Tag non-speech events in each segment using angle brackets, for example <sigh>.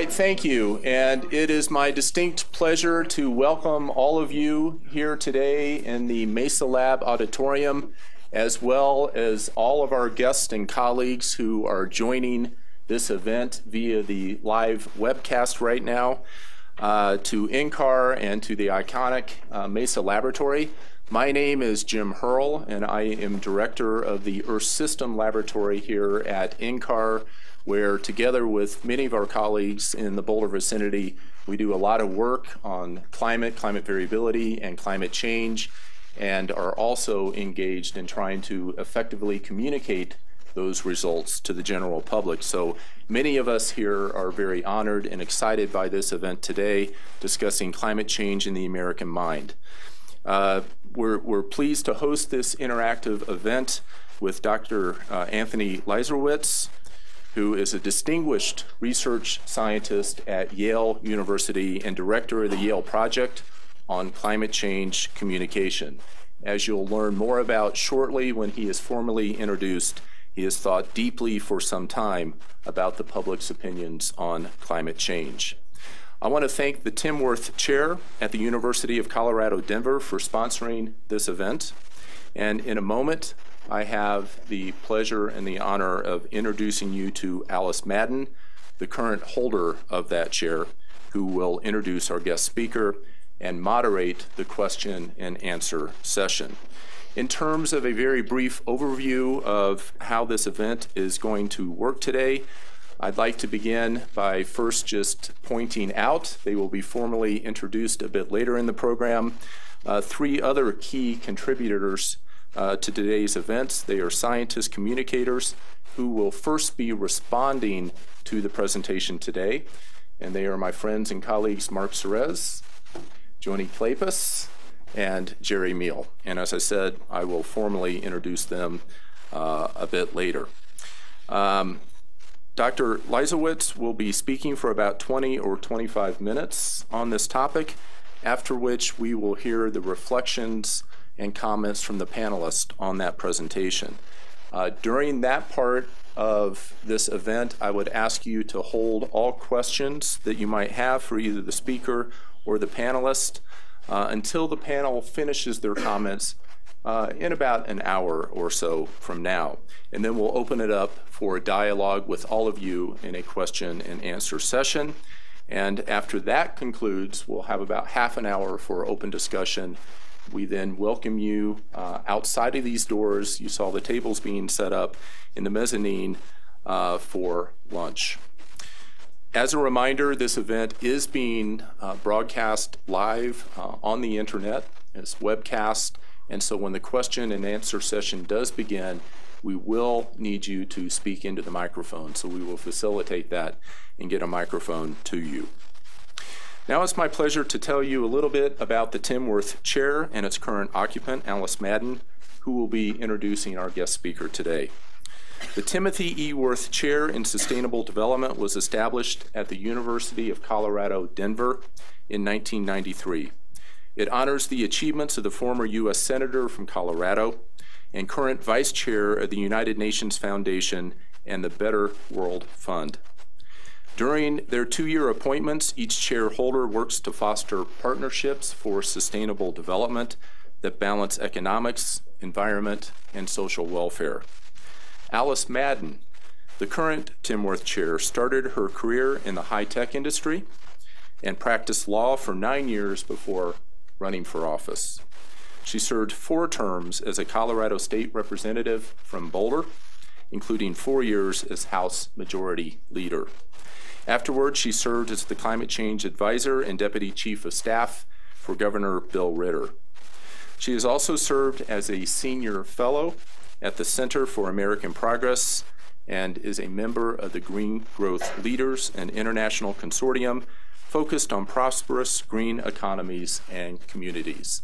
right, thank you. And it is my distinct pleasure to welcome all of you here today in the Mesa Lab auditorium, as well as all of our guests and colleagues who are joining this event via the live webcast right now, uh, to NCAR and to the iconic uh, Mesa Laboratory. My name is Jim Hurrell, and I am director of the Earth System Laboratory here at NCAR where together with many of our colleagues in the Boulder vicinity, we do a lot of work on climate, climate variability, and climate change, and are also engaged in trying to effectively communicate those results to the general public. So many of us here are very honored and excited by this event today, discussing climate change in the American mind. Uh, we're, we're pleased to host this interactive event with Dr. Uh, Anthony Leiserowitz, who is a distinguished research scientist at Yale University and director of the Yale Project on Climate Change Communication. As you'll learn more about shortly when he is formally introduced, he has thought deeply for some time about the public's opinions on climate change. I want to thank the Tim Wirth Chair at the University of Colorado Denver for sponsoring this event. And in a moment, I have the pleasure and the honor of introducing you to Alice Madden, the current holder of that chair, who will introduce our guest speaker and moderate the question and answer session. In terms of a very brief overview of how this event is going to work today, I'd like to begin by first just pointing out, they will be formally introduced a bit later in the program, uh, three other key contributors uh, to today's events. They are scientist communicators who will first be responding to the presentation today. And they are my friends and colleagues Mark Serreze, Joni Kleypas, and Jerry Meehl. And as I said, I will formally introduce them uh, a bit later. Um, Dr. Leiserowitz will be speaking for about 20 or 25 minutes on this topic, after which we will hear the reflections and comments from the panelists on that presentation. Uh, during that part of this event, I would ask you to hold all questions that you might have for either the speaker or the panelist uh, until the panel finishes their comments uh, in about an hour or so from now. And then we'll open it up for a dialogue with all of you in a question and answer session. And after that concludes, we'll have about half an hour for open discussion we then welcome you uh, outside of these doors. You saw the tables being set up in the mezzanine uh, for lunch. As a reminder, this event is being uh, broadcast live uh, on the internet. It's webcast, and so when the question and answer session does begin, we will need you to speak into the microphone. So we will facilitate that and get a microphone to you. Now it's my pleasure to tell you a little bit about the Tim Wirth Chair and its current occupant, Alice Madden, who will be introducing our guest speaker today. The Timothy E. Wirth Chair in Sustainable Development was established at the University of Colorado, Denver in 1993. It honors the achievements of the former U.S. Senator from Colorado and current Vice Chair of the United Nations Foundation and the Better World Fund. During their two-year appointments, each chairholder works to foster partnerships for sustainable development that balance economics, environment, and social welfare. Alice Madden, the current Tim Wirth Chair, started her career in the high-tech industry and practiced law for nine years before running for office. She served four terms as a Colorado State Representative from Boulder, including four years as House Majority Leader. Afterwards, she served as the climate change advisor and deputy chief of staff for Governor Bill Ritter. She has also served as a senior fellow at the Center for American Progress and is a member of the Green Growth Leaders, and international consortium focused on prosperous green economies and communities.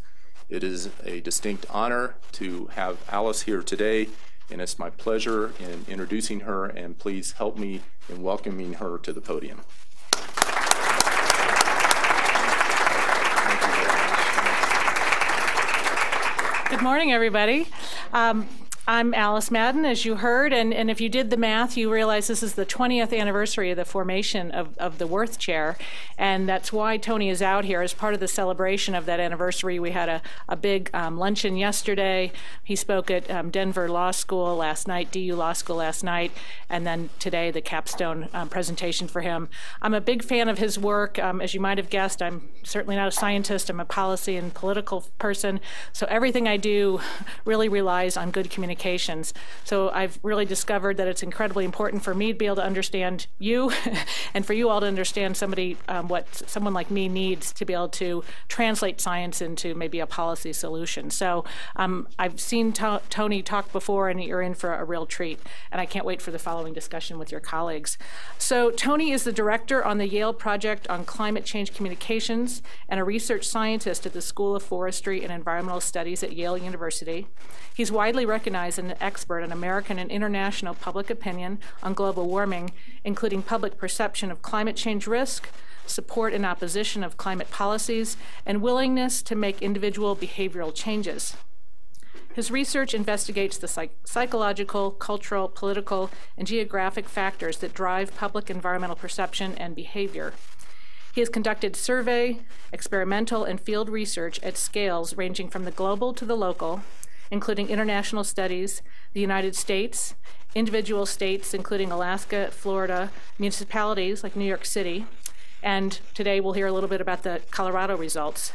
It is a distinct honor to have Alice here today and it's my pleasure in introducing her, and please help me in welcoming her to the podium. Good morning, everybody. Um, I'm Alice Madden, as you heard, and, and if you did the math, you realize this is the 20th anniversary of the formation of, of the Wirth Chair, and that's why Tony is out here. As part of the celebration of that anniversary, we had a, a big um, luncheon yesterday. He spoke at um, Denver Law School last night, DU Law School last night, and then today the capstone um, presentation for him. I'm a big fan of his work. Um, as you might have guessed, I'm certainly not a scientist, I'm a policy and political person, so everything I do really relies on good communication communications. So I've really discovered that it's incredibly important for me to be able to understand you <laughs> and for you all to understand somebody, um, what someone like me needs to be able to translate science into maybe a policy solution. So um, I've seen to Tony talk before and you're in for a real treat. And I can't wait for the following discussion with your colleagues. So Tony is the director on the Yale Project on Climate Change Communications and a research scientist at the School of Forestry and Environmental Studies at Yale University. He's widely recognized as an expert in American and international public opinion on global warming, including public perception of climate change risk, support and opposition of climate policies, and willingness to make individual behavioral changes. His research investigates the psych psychological, cultural, political, and geographic factors that drive public environmental perception and behavior. He has conducted survey, experimental, and field research at scales ranging from the global to the local, including international studies, the United States, individual states, including Alaska, Florida, municipalities like New York City, and today we'll hear a little bit about the Colorado results.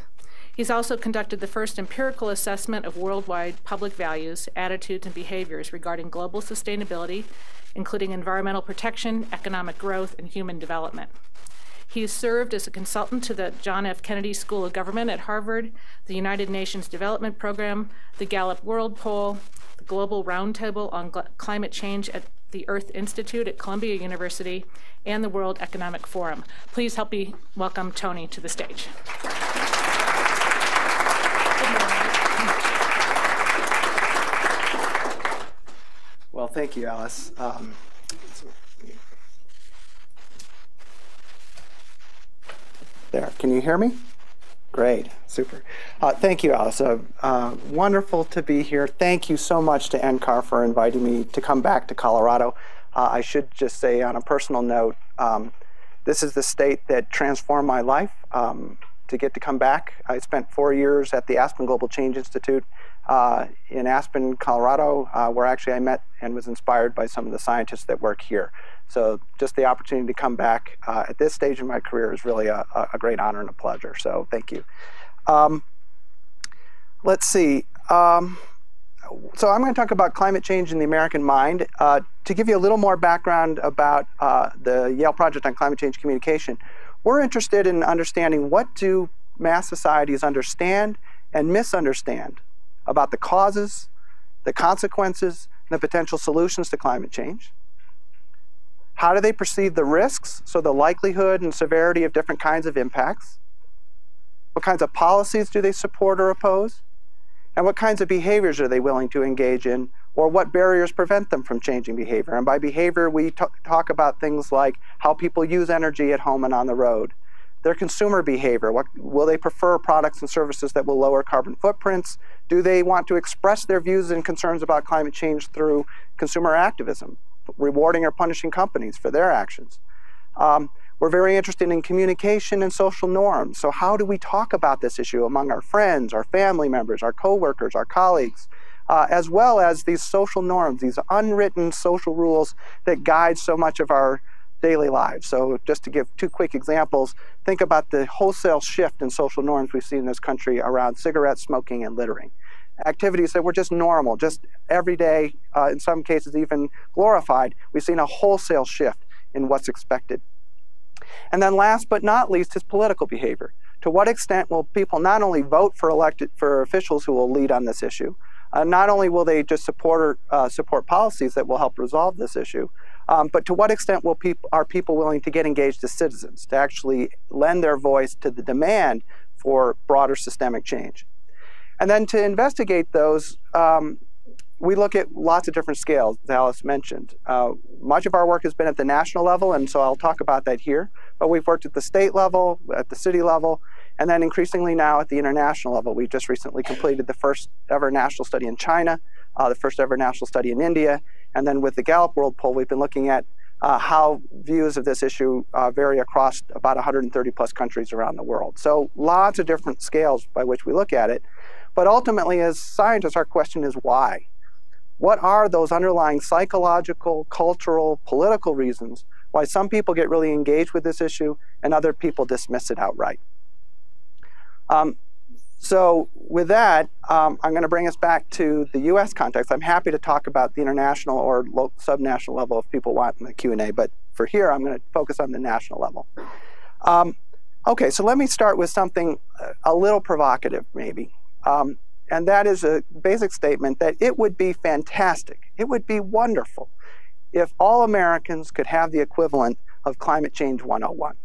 He's also conducted the first empirical assessment of worldwide public values, attitudes, and behaviors regarding global sustainability, including environmental protection, economic growth, and human development. He served as a consultant to the John F. Kennedy School of Government at Harvard, the United Nations Development Program, the Gallup World Poll, the Global Roundtable on Climate Change at the Earth Institute at Columbia University, and the World Economic Forum. Please help me welcome Tony to the stage. Well, thank you, Alice. Um, There, can you hear me? Great, super. Uh, thank you, Alice. Uh, uh, wonderful to be here. Thank you so much to NCAR for inviting me to come back to Colorado. Uh, I should just say on a personal note, um, this is the state that transformed my life. Um, to get to come back, I spent four years at the Aspen Global Change Institute uh, in Aspen, Colorado, uh, where actually I met and was inspired by some of the scientists that work here. So just the opportunity to come back uh, at this stage in my career is really a, a great honor and a pleasure. So thank you. Um, let's see. Um, so I'm going to talk about climate change in the American mind. Uh, to give you a little more background about uh, the Yale Project on Climate Change Communication, we're interested in understanding what do mass societies understand and misunderstand about the causes, the consequences, and the potential solutions to climate change. How do they perceive the risks, so the likelihood and severity of different kinds of impacts? What kinds of policies do they support or oppose? And what kinds of behaviors are they willing to engage in, or what barriers prevent them from changing behavior? And by behavior, we talk about things like how people use energy at home and on the road, their consumer behavior. What, will they prefer products and services that will lower carbon footprints? Do they want to express their views and concerns about climate change through consumer activism, rewarding or punishing companies for their actions? Um, we're very interested in communication and social norms. So how do we talk about this issue among our friends, our family members, our coworkers, our colleagues, uh, as well as these social norms, these unwritten social rules that guide so much of our daily lives. So just to give two quick examples, think about the wholesale shift in social norms we've seen in this country around cigarette smoking and littering. Activities that were just normal, just everyday, uh, in some cases even glorified, we've seen a wholesale shift in what's expected. And then last but not least is political behavior. To what extent will people not only vote for elected for officials who will lead on this issue, uh, not only will they just support uh, support policies that will help resolve this issue, um, but to what extent will are people willing to get engaged as citizens, to actually lend their voice to the demand for broader systemic change? And then to investigate those, um, we look at lots of different scales, as Alice mentioned. Uh, much of our work has been at the national level, and so I'll talk about that here. But we've worked at the state level, at the city level, and then increasingly now at the international level. We just recently completed the first ever national study in China uh, the first ever national study in India. And then with the Gallup World Poll, we've been looking at uh, how views of this issue uh, vary across about 130 plus countries around the world. So lots of different scales by which we look at it. But ultimately, as scientists, our question is why? What are those underlying psychological, cultural, political reasons why some people get really engaged with this issue and other people dismiss it outright? Um, so with that, um, I'm going to bring us back to the U.S. context. I'm happy to talk about the international or subnational level if people want in the Q&A, but for here, I'm going to focus on the national level. Um, okay, so let me start with something a little provocative, maybe. Um, and that is a basic statement that it would be fantastic, it would be wonderful if all Americans could have the equivalent of Climate Change 101.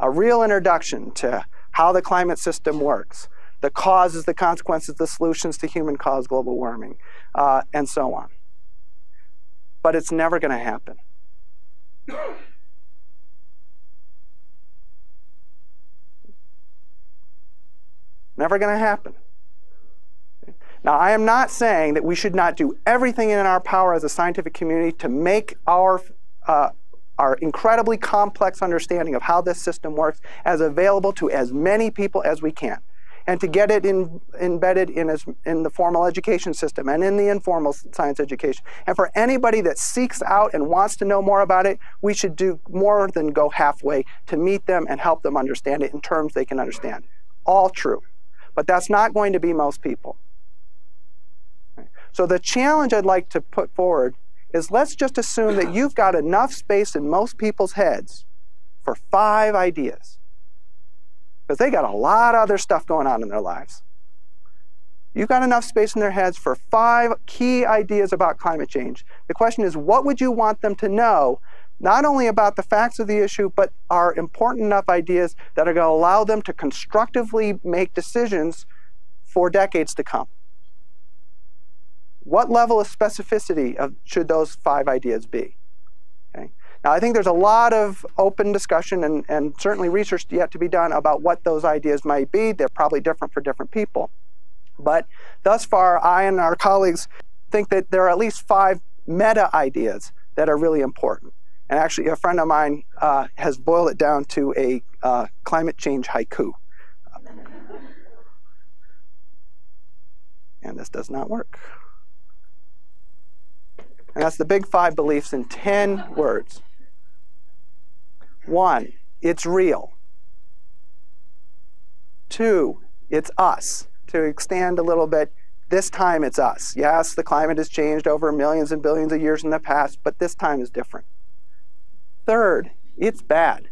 A real introduction to how the climate system works, the causes, the consequences, the solutions to human caused global warming, uh, and so on. But it's never going to happen. Never going to happen. Now, I am not saying that we should not do everything in our power as a scientific community to make our uh, our incredibly complex understanding of how this system works as available to as many people as we can and to get it in, embedded in, as, in the formal education system and in the informal science education. And for anybody that seeks out and wants to know more about it, we should do more than go halfway to meet them and help them understand it in terms they can understand. All true. But that's not going to be most people. So the challenge I'd like to put forward is let's just assume that you've got enough space in most people's heads for five ideas. Because they got a lot of other stuff going on in their lives. You've got enough space in their heads for five key ideas about climate change. The question is, what would you want them to know, not only about the facts of the issue, but are important enough ideas that are going to allow them to constructively make decisions for decades to come? What level of specificity of, should those five ideas be? Okay. Now, I think there's a lot of open discussion and, and certainly research yet to be done about what those ideas might be. They're probably different for different people. But thus far, I and our colleagues think that there are at least five meta ideas that are really important. And actually, a friend of mine uh, has boiled it down to a uh, climate change haiku. And this does not work. And that's the big five beliefs in 10 words. One, it's real. Two, it's us. To extend a little bit, this time it's us. Yes, the climate has changed over millions and billions of years in the past, but this time is different. Third, it's bad.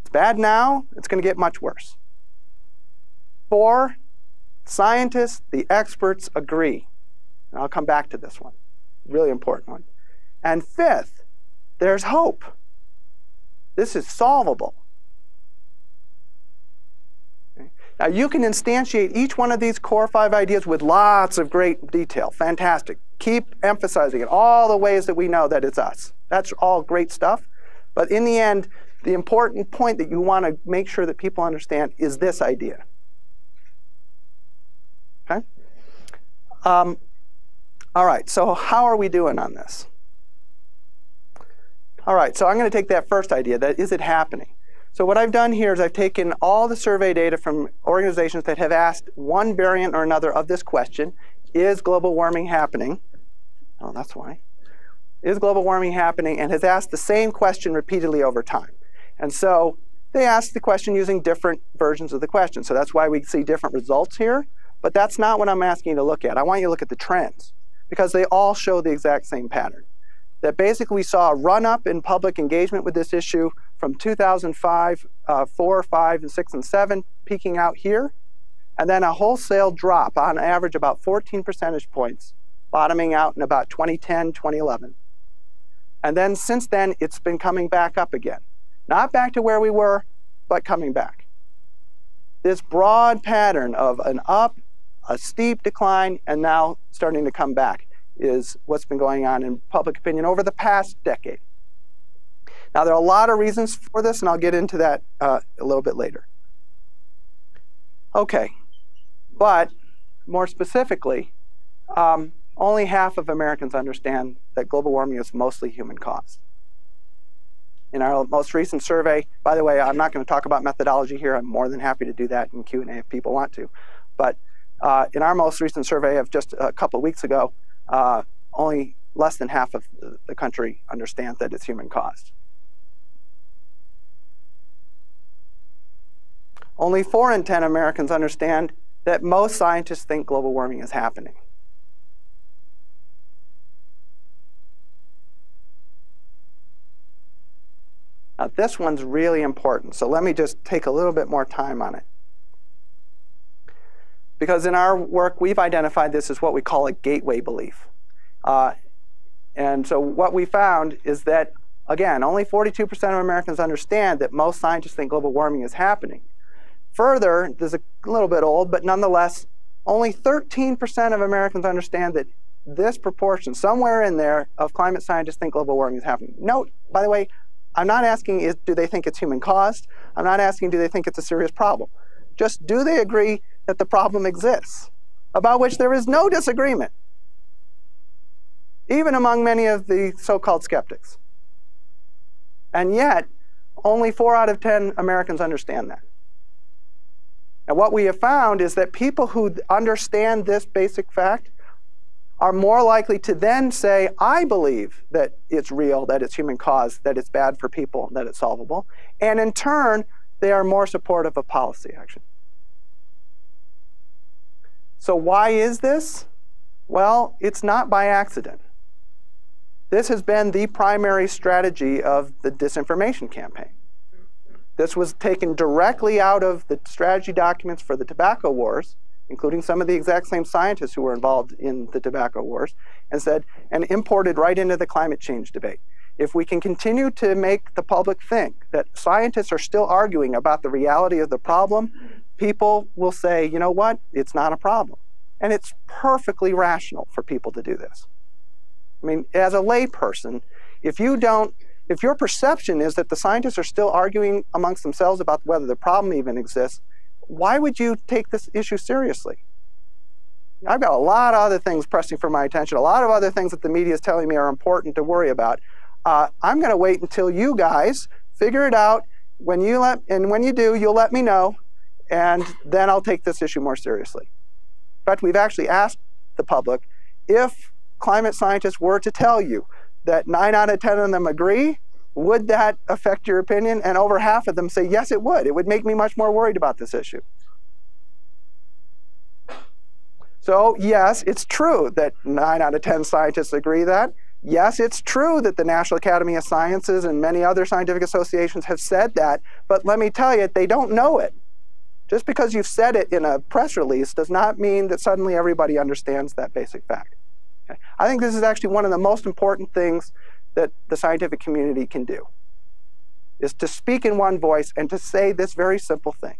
It's bad now, it's going to get much worse. Four, scientists, the experts agree. And I'll come back to this one really important one. And fifth, there's hope. This is solvable. Okay. Now, you can instantiate each one of these core five ideas with lots of great detail. Fantastic. Keep emphasizing it, all the ways that we know that it's us. That's all great stuff. But in the end, the important point that you want to make sure that people understand is this idea. Okay? Um, all right, so how are we doing on this? All right, so I'm going to take that first idea, that is it happening? So what I've done here is I've taken all the survey data from organizations that have asked one variant or another of this question, is global warming happening? Oh, that's why. Is global warming happening? And has asked the same question repeatedly over time. And so they asked the question using different versions of the question. So that's why we see different results here. But that's not what I'm asking you to look at. I want you to look at the trends because they all show the exact same pattern. That basically we saw a run up in public engagement with this issue from 2005, uh, 4, 5, and 6, and 7, peaking out here, and then a wholesale drop on average about 14 percentage points, bottoming out in about 2010, 2011. And then since then, it's been coming back up again. Not back to where we were, but coming back. This broad pattern of an up a steep decline and now starting to come back is what's been going on in public opinion over the past decade. Now, there are a lot of reasons for this, and I'll get into that uh, a little bit later. Okay, but more specifically, um, only half of Americans understand that global warming is mostly human caused. In our most recent survey, by the way, I'm not going to talk about methodology here. I'm more than happy to do that in Q&A if people want to. But uh, in our most recent survey of just a couple of weeks ago, uh, only less than half of the country understands that it's human caused. Only 4 in 10 Americans understand that most scientists think global warming is happening. Now, this one's really important, so let me just take a little bit more time on it. Because in our work, we've identified this as what we call a gateway belief. Uh, and so what we found is that, again, only 42% of Americans understand that most scientists think global warming is happening. Further, this is a little bit old, but nonetheless, only 13% of Americans understand that this proportion, somewhere in there, of climate scientists think global warming is happening. Note, by the way, I'm not asking is, do they think it's human caused? I'm not asking do they think it's a serious problem. Just do they agree that the problem exists, about which there is no disagreement, even among many of the so-called skeptics. And yet, only 4 out of 10 Americans understand that. And what we have found is that people who understand this basic fact are more likely to then say, I believe that it's real, that it's human caused, that it's bad for people, that it's solvable. And in turn, they are more supportive of policy action. So, why is this? Well, it's not by accident. This has been the primary strategy of the disinformation campaign. This was taken directly out of the strategy documents for the tobacco wars including some of the exact same scientists who were involved in the tobacco wars, and said, and imported right into the climate change debate. If we can continue to make the public think that scientists are still arguing about the reality of the problem, people will say, you know what, it's not a problem. And it's perfectly rational for people to do this. I mean, as a layperson, if you don't, if your perception is that the scientists are still arguing amongst themselves about whether the problem even exists, why would you take this issue seriously? I've got a lot of other things pressing for my attention, a lot of other things that the media is telling me are important to worry about. Uh, I'm going to wait until you guys figure it out. When you let, and when you do, you'll let me know, and then I'll take this issue more seriously. In fact, we've actually asked the public if climate scientists were to tell you that nine out of 10 of them agree, would that affect your opinion? And over half of them say, yes, it would. It would make me much more worried about this issue. So, yes, it's true that 9 out of 10 scientists agree that. Yes, it's true that the National Academy of Sciences and many other scientific associations have said that, but let me tell you, they don't know it. Just because you've said it in a press release does not mean that suddenly everybody understands that basic fact. Okay? I think this is actually one of the most important things that the scientific community can do is to speak in one voice and to say this very simple thing.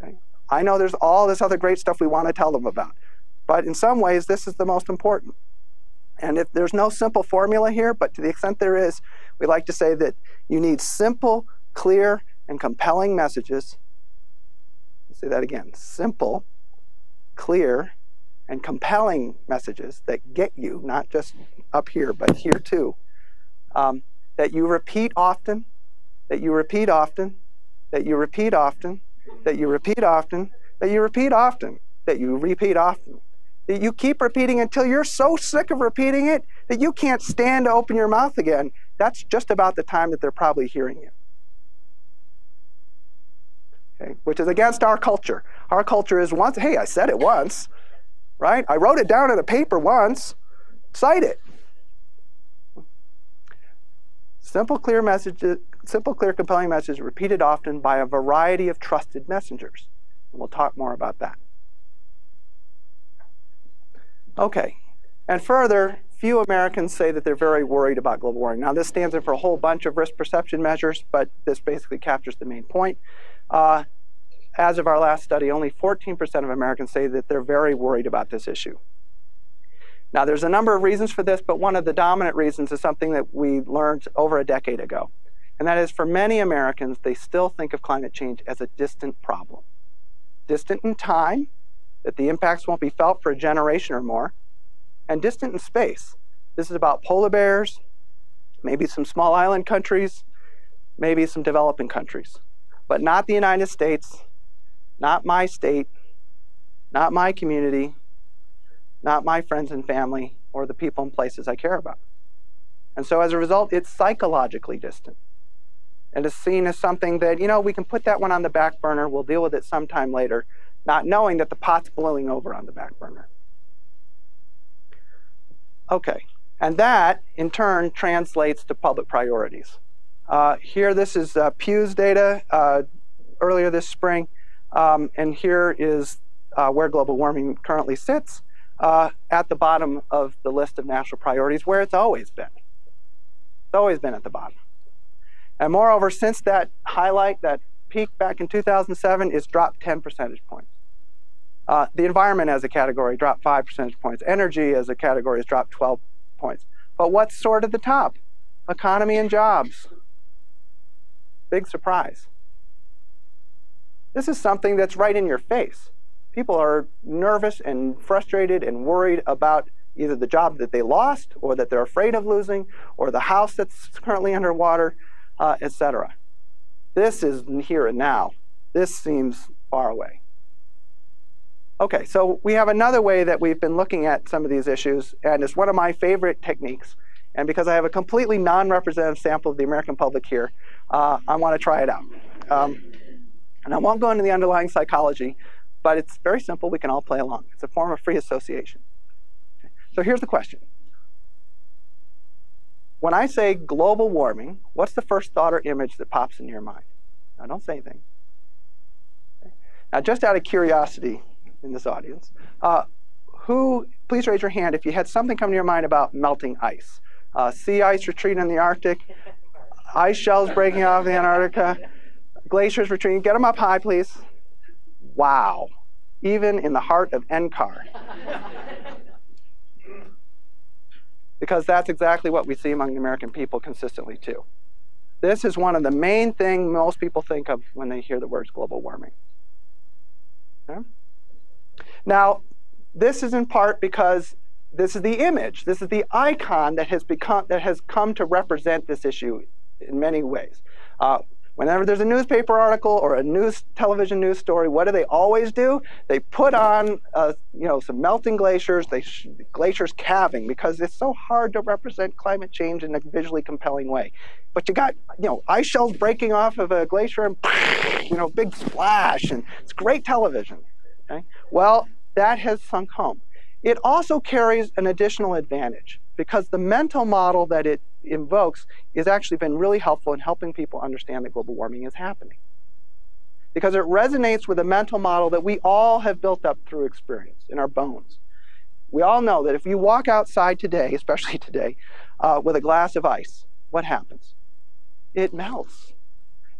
Okay? I know there's all this other great stuff we want to tell them about, but in some ways, this is the most important. And if there's no simple formula here, but to the extent there is, we like to say that you need simple, clear, and compelling messages. Say that again simple, clear, and compelling messages that get you, not just up here, but here too, um, that you repeat often, that you repeat often, that you repeat often, that you repeat often, that you repeat often, that you repeat often. That you keep repeating until you're so sick of repeating it that you can't stand to open your mouth again. That's just about the time that they're probably hearing you. Okay? Which is against our culture. Our culture is once, hey, I said it once, right? I wrote it down in a paper once, cite it. Simple, clear messages, simple, clear, compelling messages repeated often by a variety of trusted messengers. And we'll talk more about that. Okay, and further, few Americans say that they're very worried about global warming. Now, this stands in for a whole bunch of risk perception measures, but this basically captures the main point. Uh, as of our last study, only 14% of Americans say that they're very worried about this issue. Now, there's a number of reasons for this, but one of the dominant reasons is something that we learned over a decade ago. And that is for many Americans, they still think of climate change as a distant problem. Distant in time, that the impacts won't be felt for a generation or more, and distant in space. This is about polar bears, maybe some small island countries, maybe some developing countries, but not the United States, not my state, not my community, not my friends and family, or the people and places I care about. And so as a result, it's psychologically distant. And it's seen as something that, you know, we can put that one on the back burner, we'll deal with it sometime later, not knowing that the pot's boiling over on the back burner. Okay, and that in turn translates to public priorities. Uh, here, this is uh, Pew's data uh, earlier this spring, um, and here is uh, where global warming currently sits uh, at the bottom of the list of national priorities, where it's always been. It's always been at the bottom. And moreover, since that highlight, that peak back in 2007, it's dropped 10 percentage points. Uh, the environment as a category dropped 5 percentage points. Energy as a category has dropped 12 points. But what's sort of the top? Economy and jobs. Big surprise. This is something that's right in your face. People are nervous and frustrated and worried about either the job that they lost or that they're afraid of losing or the house that's currently underwater, uh, etc. This is here and now. This seems far away. Okay, so we have another way that we've been looking at some of these issues, and it's one of my favorite techniques. And because I have a completely non-representative sample of the American public here, uh, I want to try it out. Um, and I won't go into the underlying psychology, but it's very simple. We can all play along. It's a form of free association. Okay. So here's the question. When I say global warming, what's the first thought or image that pops in your mind? Now, don't say anything. Okay. Now, just out of curiosity, in this audience. Uh, who, please raise your hand if you had something come to your mind about melting ice. Uh, sea ice retreating in the Arctic, ice shelves breaking off in Antarctica, glaciers retreating. Get them up high, please. Wow. Even in the heart of NCAR. because that's exactly what we see among the American people consistently, too. This is one of the main things most people think of when they hear the words global warming. Okay? Now, this is in part because this is the image, this is the icon that has become that has come to represent this issue in many ways. Uh, whenever there's a newspaper article or a news television news story, what do they always do? They put on uh, you know some melting glaciers, they glaciers calving because it's so hard to represent climate change in a visually compelling way. But you got you know ice shelves breaking off of a glacier and <laughs> you know big splash and it's great television. Okay? Well, that has sunk home. It also carries an additional advantage because the mental model that it invokes has actually been really helpful in helping people understand that global warming is happening. Because it resonates with a mental model that we all have built up through experience in our bones. We all know that if you walk outside today, especially today, uh, with a glass of ice, what happens? It melts.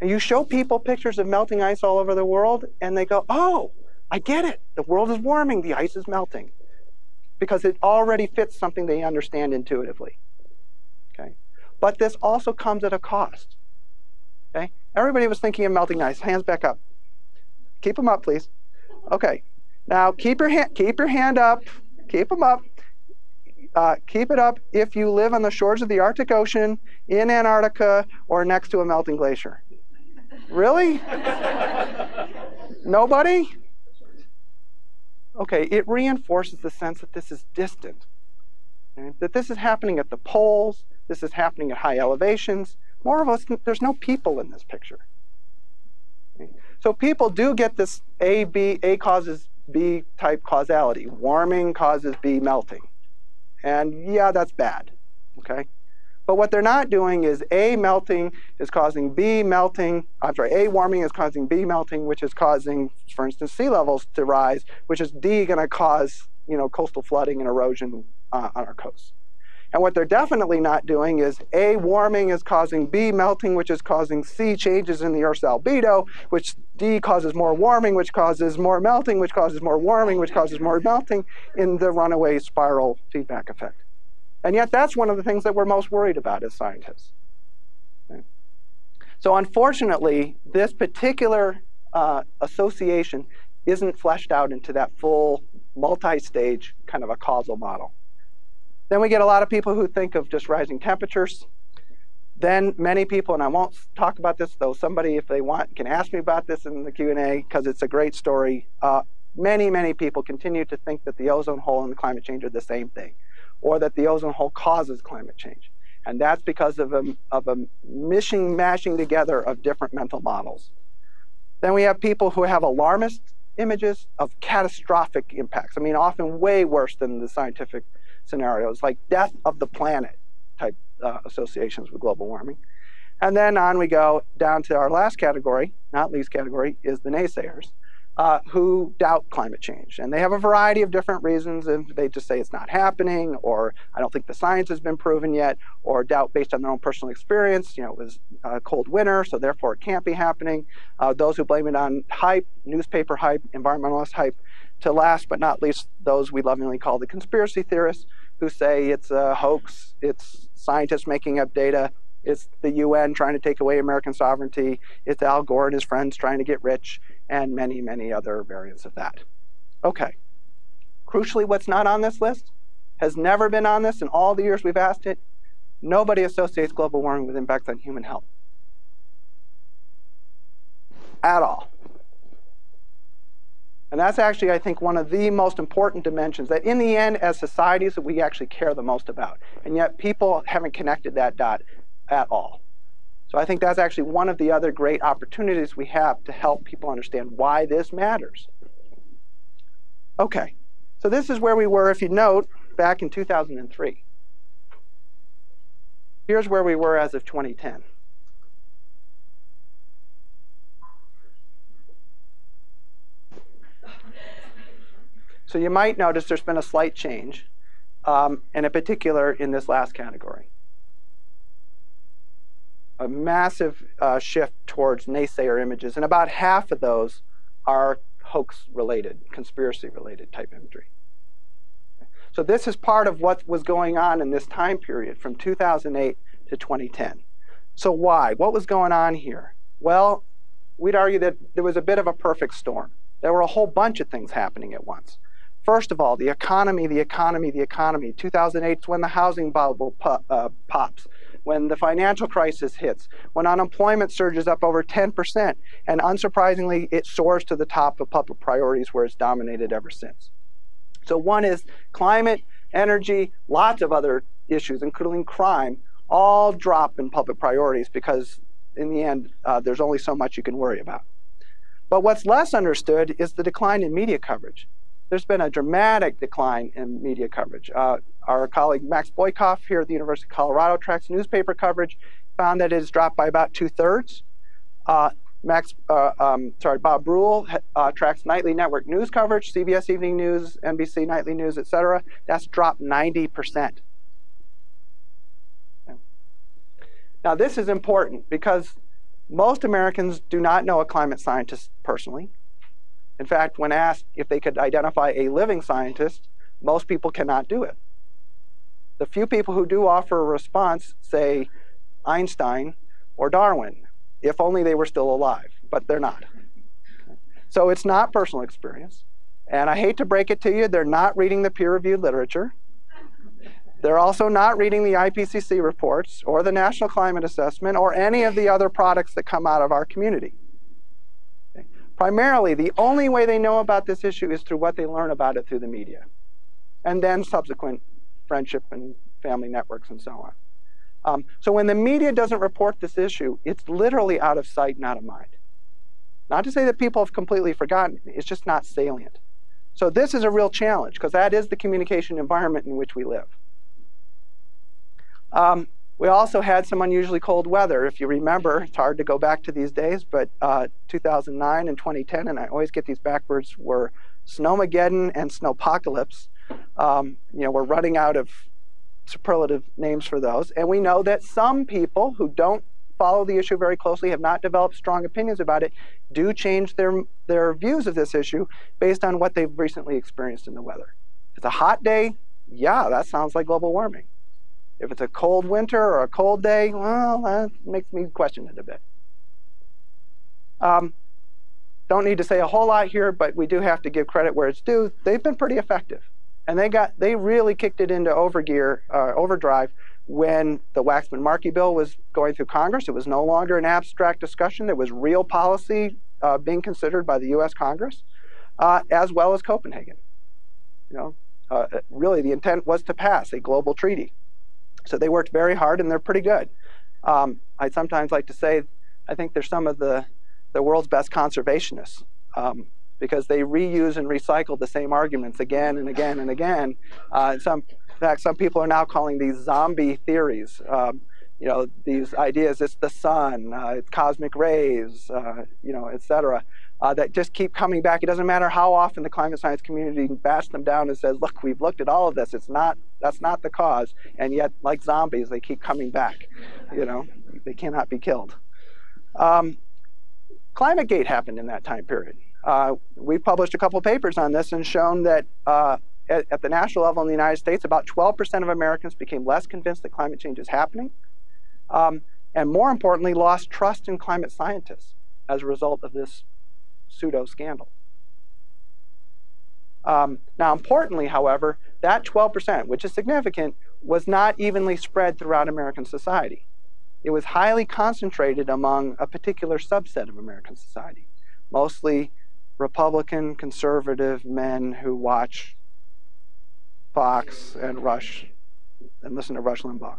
And you show people pictures of melting ice all over the world, and they go, oh, I get it. The world is warming, the ice is melting. Because it already fits something they understand intuitively. Okay? But this also comes at a cost. Okay? Everybody was thinking of melting ice. Hands back up. Keep them up, please. Okay. Now keep your hand keep your hand up. Keep them up. Uh, keep it up if you live on the shores of the Arctic Ocean, in Antarctica, or next to a melting glacier. Really? <laughs> Nobody? Okay, it reinforces the sense that this is distant, okay? that this is happening at the poles, this is happening at high elevations. More of us, there's no people in this picture. Okay? So people do get this A, B, A causes B type causality. Warming causes B melting. And yeah, that's bad. Okay? But what they're not doing is A melting is causing B melting. I'm sorry, A warming is causing B melting, which is causing, for instance, sea levels to rise, which is D going to cause you know coastal flooding and erosion uh, on our coasts. And what they're definitely not doing is A warming is causing B melting, which is causing C changes in the Earth's albedo, which D causes more warming, which causes more melting, which causes more warming, which causes more melting in the runaway spiral feedback effect. And yet that's one of the things that we're most worried about as scientists. So unfortunately, this particular uh, association isn't fleshed out into that full multi-stage kind of a causal model. Then we get a lot of people who think of just rising temperatures. Then many people, and I won't talk about this, though somebody, if they want, can ask me about this in the Q&A because it's a great story. Uh, many, many people continue to think that the ozone hole and the climate change are the same thing, or that the ozone hole causes climate change. And that's because of a, of a mishing, mashing together of different mental models. Then we have people who have alarmist images of catastrophic impacts. I mean, often way worse than the scientific scenarios, like death of the planet type uh, associations with global warming. And then on we go down to our last category, not least category, is the naysayers uh, who doubt climate change. And they have a variety of different reasons. If they just say it's not happening, or I don't think the science has been proven yet, or doubt based on their own personal experience. You know, it was a cold winter, so therefore it can't be happening. Uh, those who blame it on hype, newspaper hype, environmentalist hype. To last but not least, those we lovingly call the conspiracy theorists, who say it's a hoax, it's scientists making up data, it's the UN trying to take away American sovereignty. It's Al Gore and his friends trying to get rich, and many, many other variants of that. Okay. Crucially, what's not on this list has never been on this in all the years we've asked it. Nobody associates global warming with impacts on human health. At all. And that's actually, I think, one of the most important dimensions that in the end, as societies, that we actually care the most about. And yet people haven't connected that dot at all. So I think that's actually one of the other great opportunities we have to help people understand why this matters. Okay, so this is where we were, if you note, back in 2003. Here's where we were as of 2010. So you might notice there's been a slight change, um, and in particular in this last category a massive uh, shift towards naysayer images, and about half of those are hoax related, conspiracy related type imagery. So this is part of what was going on in this time period from 2008 to 2010. So why? What was going on here? Well, we'd argue that there was a bit of a perfect storm. There were a whole bunch of things happening at once. First of all, the economy, the economy, the economy. 2008 is when the housing bubble uh, pops when the financial crisis hits, when unemployment surges up over 10%, and unsurprisingly, it soars to the top of public priorities where it's dominated ever since. So, one is climate, energy, lots of other issues, including crime, all drop in public priorities because, in the end, uh, there's only so much you can worry about. But what's less understood is the decline in media coverage there's been a dramatic decline in media coverage. Uh, our colleague Max Boykoff here at the University of Colorado tracks newspaper coverage, found that it has dropped by about two thirds. Uh, Max, uh, um, sorry, Bob Brulle uh, tracks nightly network news coverage, CBS Evening News, NBC Nightly News, etc. That's dropped 90%. Now, this is important because most Americans do not know a climate scientist personally. In fact, when asked if they could identify a living scientist, most people cannot do it. The few people who do offer a response say Einstein or Darwin, if only they were still alive, but they're not. So it's not personal experience. And I hate to break it to you, they're not reading the peer reviewed literature. They're also not reading the IPCC reports or the National Climate Assessment or any of the other products that come out of our community. Primarily, the only way they know about this issue is through what they learn about it through the media, and then subsequent friendship and family networks and so on. Um, so when the media doesn't report this issue, it's literally out of sight and out of mind. Not to say that people have completely forgotten, it's just not salient. So this is a real challenge because that is the communication environment in which we live. Um, we also had some unusually cold weather. If you remember, it's hard to go back to these days, but uh, 2009 and 2010, and I always get these backwards, were Snowmageddon and Snowpocalypse. Um, you know, we're running out of superlative names for those. And we know that some people who don't follow the issue very closely, have not developed strong opinions about it, do change their, their views of this issue based on what they've recently experienced in the weather. If it's a hot day, yeah, that sounds like global warming. If it's a cold winter or a cold day, well, that makes me question it a bit. Um, don't need to say a whole lot here, but we do have to give credit where it's due. They've been pretty effective. And they got they really kicked it into overgear, uh, overdrive when the Waxman-Markey bill was going through Congress. It was no longer an abstract discussion. There was real policy uh, being considered by the U.S. Congress, uh, as well as Copenhagen. You know, uh, really the intent was to pass a global treaty. So they worked very hard, and they're pretty good. Um, I sometimes like to say, I think they're some of the the world's best conservationists. Um, because they reuse and recycle the same arguments again and again and again. Uh, some, in fact, some people are now calling these zombie theories. Um, you know, these ideas, it's the sun, uh, it's cosmic rays, uh, you know, et cetera, uh, that just keep coming back. It doesn't matter how often the climate science community bats them down and says, look, we've looked at all of this. It's not, that's not the cause. And yet, like zombies, they keep coming back. You know, they cannot be killed. Um, ClimateGate happened in that time period. Uh, we published a couple papers on this and shown that uh, at, at, the national level in the United States, about 12% of Americans became less convinced that climate change is happening, um, and more importantly, lost trust in climate scientists as a result of this pseudo scandal. Um, now, importantly, however, that 12%, which is significant, was not evenly spread throughout American society. It was highly concentrated among a particular subset of American society, mostly Republican conservative men who watch Fox and Rush and listen to Rush Limbaugh.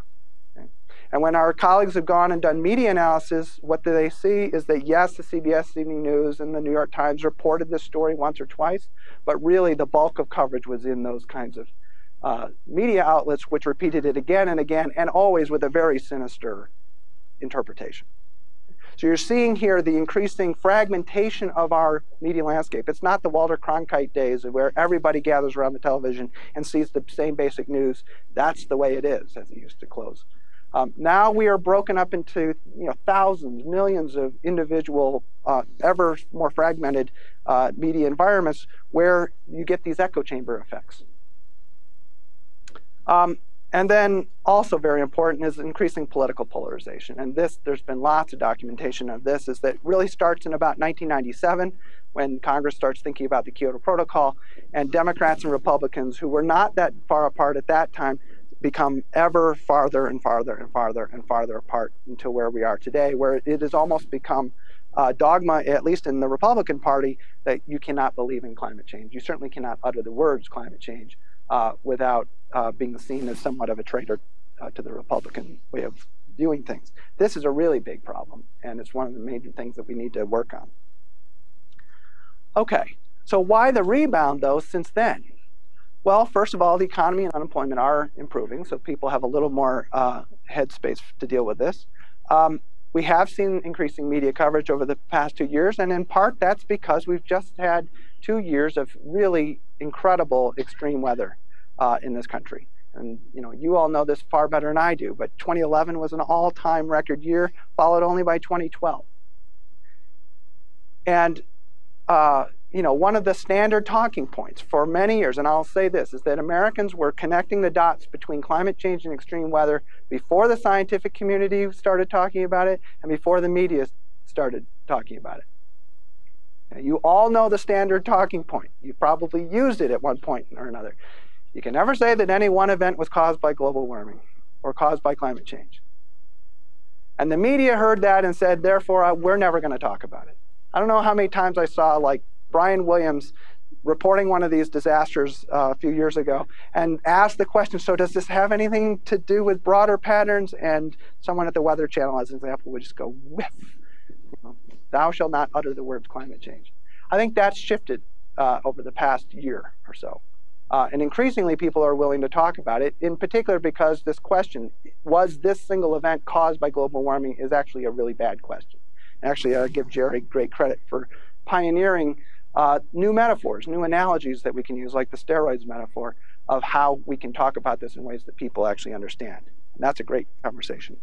Okay? And when our colleagues have gone and done media analysis, what do they see is that yes, the CBS Evening News and the New York Times reported this story once or twice, but really the bulk of coverage was in those kinds of uh, media outlets, which repeated it again and again, and always with a very sinister interpretation. So you're seeing here the increasing fragmentation of our media landscape. It's not the Walter Cronkite days where everybody gathers around the television and sees the same basic news. That's the way it is, as it used to close. Um, now we are broken up into you know, thousands, millions of individual, uh, ever more fragmented uh, media environments where you get these echo chamber effects. Um, and then also very important is increasing political polarization. And this, there's been lots of documentation of this, is that really starts in about 1997 when Congress starts thinking about the Kyoto Protocol, and Democrats and Republicans, who were not that far apart at that time, become ever farther and farther and farther and farther apart until where we are today, where it has almost become uh, dogma, at least in the Republican Party, that you cannot believe in climate change. You certainly cannot utter the words climate change uh, without uh, being seen as somewhat of a traitor uh, to the Republican way of viewing things. This is a really big problem, and it's one of the major things that we need to work on. Okay, so why the rebound, though, since then? Well, first of all, the economy and unemployment are improving, so people have a little more uh, headspace to deal with this. Um, we have seen increasing media coverage over the past two years, and in part that's because we've just had two years of really incredible extreme weather uh, in this country. And you know, you all know this far better than I do, but 2011 was an all-time record year, followed only by 2012. And uh, you know, one of the standard talking points for many years, and I'll say this, is that Americans were connecting the dots between climate change and extreme weather before the scientific community started talking about it and before the media started talking about it. You all know the standard talking point. You probably used it at one point or another. You can never say that any one event was caused by global warming or caused by climate change. And the media heard that and said, therefore, uh, we're never going to talk about it. I don't know how many times I saw like Brian Williams reporting one of these disasters uh, a few years ago and asked the question, so does this have anything to do with broader patterns? And someone at the Weather Channel, as an example, would just go, whiff. Thou shalt not utter the words climate change. I think that's shifted uh, over the past year or so. Uh, and increasingly, people are willing to talk about it, in particular because this question, was this single event caused by global warming, is actually a really bad question. Actually, I give Jerry great credit for pioneering uh, new metaphors, new analogies that we can use, like the steroids metaphor, of how we can talk about this in ways that people actually understand. And that's a great conversation.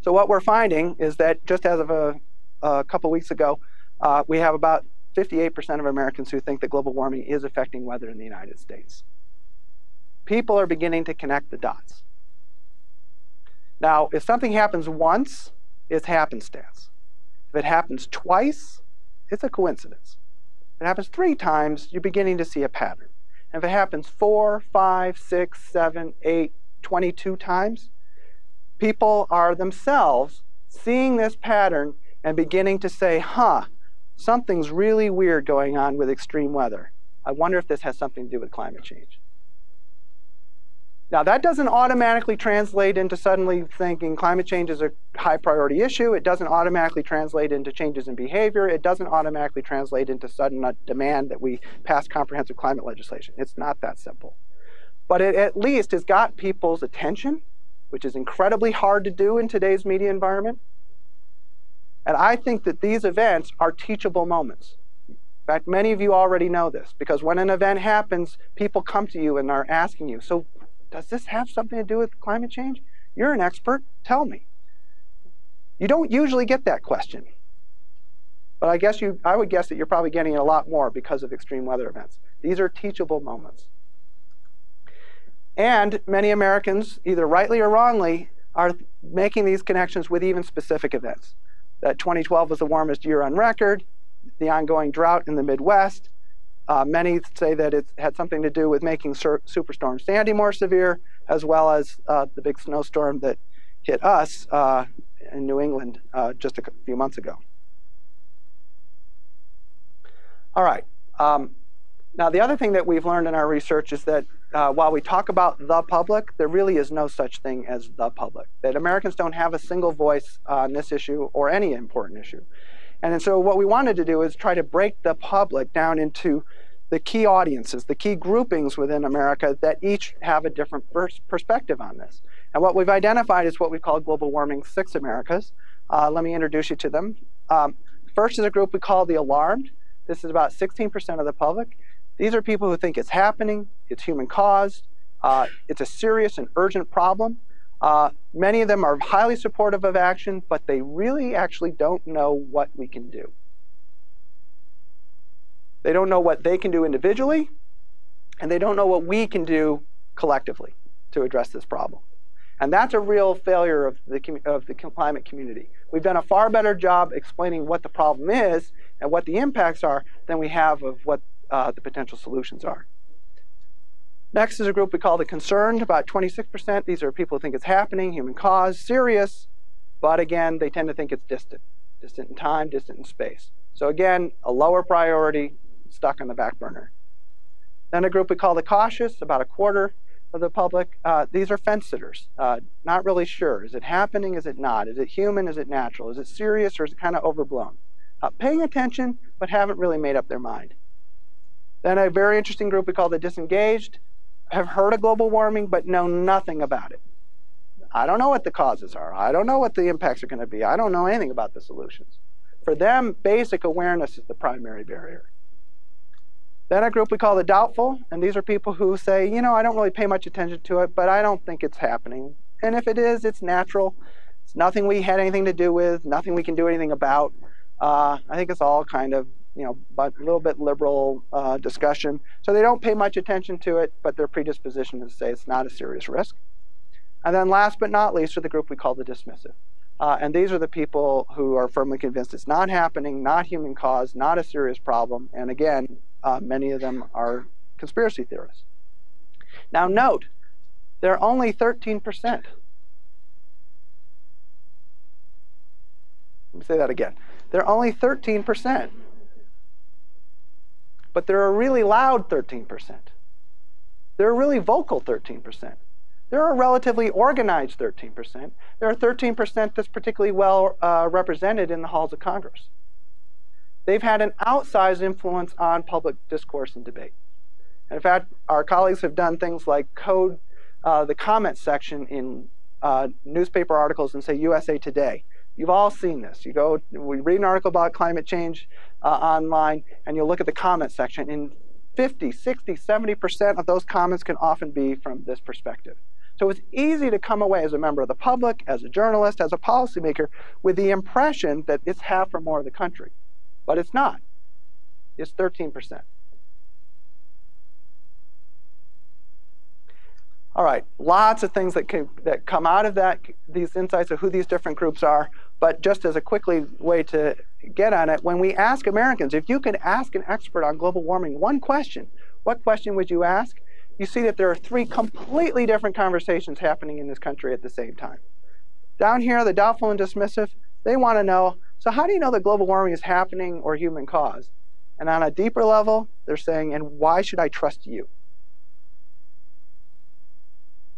So, what we're finding is that just as of a, a couple weeks ago, uh, we have about 58% of Americans who think that global warming is affecting weather in the United States. People are beginning to connect the dots. Now, if something happens once, it's happenstance. If it happens twice, it's a coincidence. If it happens three times, you're beginning to see a pattern. and if it happens four, five, six, seven, eight, 22 times, people are themselves seeing this pattern and beginning to say, huh, something's really weird going on with extreme weather. I wonder if this has something to do with climate change. Now, that doesn't automatically translate into suddenly thinking climate change is a high priority issue. It doesn't automatically translate into changes in behavior. It doesn't automatically translate into sudden uh, demand that we pass comprehensive climate legislation. It's not that simple. But it at least has got people's attention, which is incredibly hard to do in today's media environment. And I think that these events are teachable moments. In fact, many of you already know this because when an event happens, people come to you and are asking you, so does this have something to do with climate change? You're an expert. Tell me. You don't usually get that question. But I guess you I would guess that you're probably getting a lot more because of extreme weather events. These are teachable moments. And many Americans, either rightly or wrongly, are making these connections with even specific events. That 2012 was the warmest year on record, the ongoing drought in the Midwest, uh, many say that it had something to do with making Sur- Superstorm Sandy more severe, as well as uh, the big snowstorm that hit us uh, in New England uh, just a few months ago. All right. Um, now, the other thing that we've learned in our research is that uh, while we talk about the public, there really is no such thing as the public. That Americans don't have a single voice on this issue or any important issue. And so what we wanted to do is try to break the public down into the key audiences, the key groupings within America that each have a different perspective on this. And what we've identified is what we call global warming six Americas. Uh, let me introduce you to them. Um, first is a group we call the alarmed. This is about 16% of the public. These are people who think it's happening, it's human caused, uh, it's a serious and urgent problem. Uh, many of them are highly supportive of action, but they really actually don't know what we can do. They don't know what they can do individually, and they don't know what we can do collectively to address this problem. And that's a real failure of the, of the climate community. We've done a far better job explaining what the problem is and what the impacts are than we have of what uh, the potential solutions are. Next is a group we call the concerned, about 26%. These are people who think it's happening, human cause, serious, but again, they tend to think it's distant, distant in time, distant in space. So again, a lower priority, stuck on the back burner. Then a group we call the cautious, about a quarter of the public. Uh, these are fence sitters, uh, not really sure. Is it happening? Is it not? Is it human? Is it natural? Is it serious or is it kind of overblown? Uh, paying attention, but haven't really made up their mind. Then a very interesting group we call the disengaged have heard of global warming but know nothing about it. I don't know what the causes are. I don't know what the impacts are going to be. I don't know anything about the solutions. For them, basic awareness is the primary barrier. Then a group we call the doubtful, and these are people who say, you know, I don't really pay much attention to it, but I don't think it's happening. And if it is, it's natural. It's nothing we had anything to do with, nothing we can do anything about. Uh, I think it's all kind of you know, but a little bit liberal uh, discussion. So they don't pay much attention to it, but their predisposition is to say it's not a serious risk. And then last but not least are the group we call the dismissive. Uh, and these are the people who are firmly convinced it's not happening, not human cause, not a serious problem. And again, uh, many of them are conspiracy theorists. Now note, they're only 13%. Let me say that again. They're only 13% but they're a really loud 13%. They're a really vocal 13%. They're a relatively organized 13%. There are 13% that's particularly well uh, represented in the halls of Congress. They've had an outsized influence on public discourse and debate. And in fact, our colleagues have done things like code uh, the comment section in uh, newspaper articles and say USA Today You've all seen this. You go, we read an article about climate change uh, online, and you look at the comment section, and 50, 60, 70% of those comments can often be from this perspective. So it's easy to come away as a member of the public, as a journalist, as a policymaker, with the impression that it's half or more of the country. But it's not. It's 13%. All right, lots of things that, can, that come out of that, these insights of who these different groups are. But just as a quickly way to get on it, when we ask Americans, if you could ask an expert on global warming one question, what question would you ask? You see that there are three completely different conversations happening in this country at the same time. Down here, the doubtful and dismissive, they want to know, so how do you know that global warming is happening or human caused? And on a deeper level, they're saying, and why should I trust you?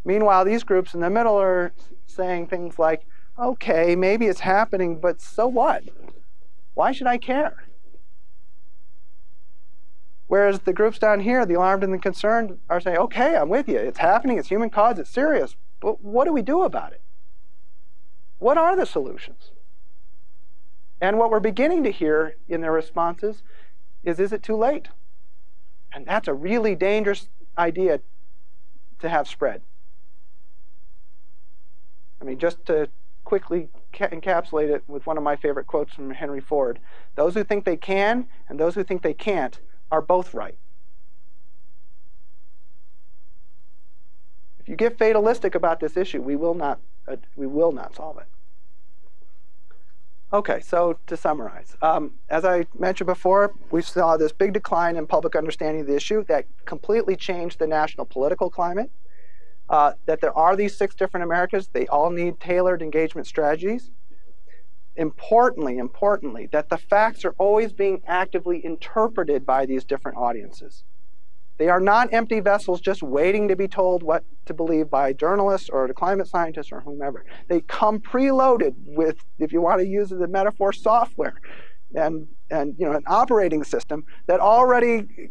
Meanwhile, these groups in the middle are saying things like, okay, maybe it's happening, but so what? Why should I care? Whereas the groups down here, the alarmed and the concerned, are saying, okay, I'm with you. It's happening, it's human caused, it's serious. But what do we do about it? What are the solutions? And what we're beginning to hear in their responses is, is it too late? And that's a really dangerous idea to have spread. I mean, just to quickly encapsulate it with one of my favorite quotes from Henry Ford those who think they can and those who think they can't are both right. If you get fatalistic about this issue, we will not, uh, we will not solve it. Okay, so to summarize, um, as I mentioned before, we saw this big decline in public understanding of the issue that completely changed the national political climate. Uh, that there are these six different Americas, they all need tailored engagement strategies importantly, importantly, that the facts are always being actively interpreted by these different audiences. They are not empty vessels just waiting to be told what to believe by journalists or the climate scientists or whomever. They come preloaded with, if you want to use the metaphor, software and, and you know, an operating system that already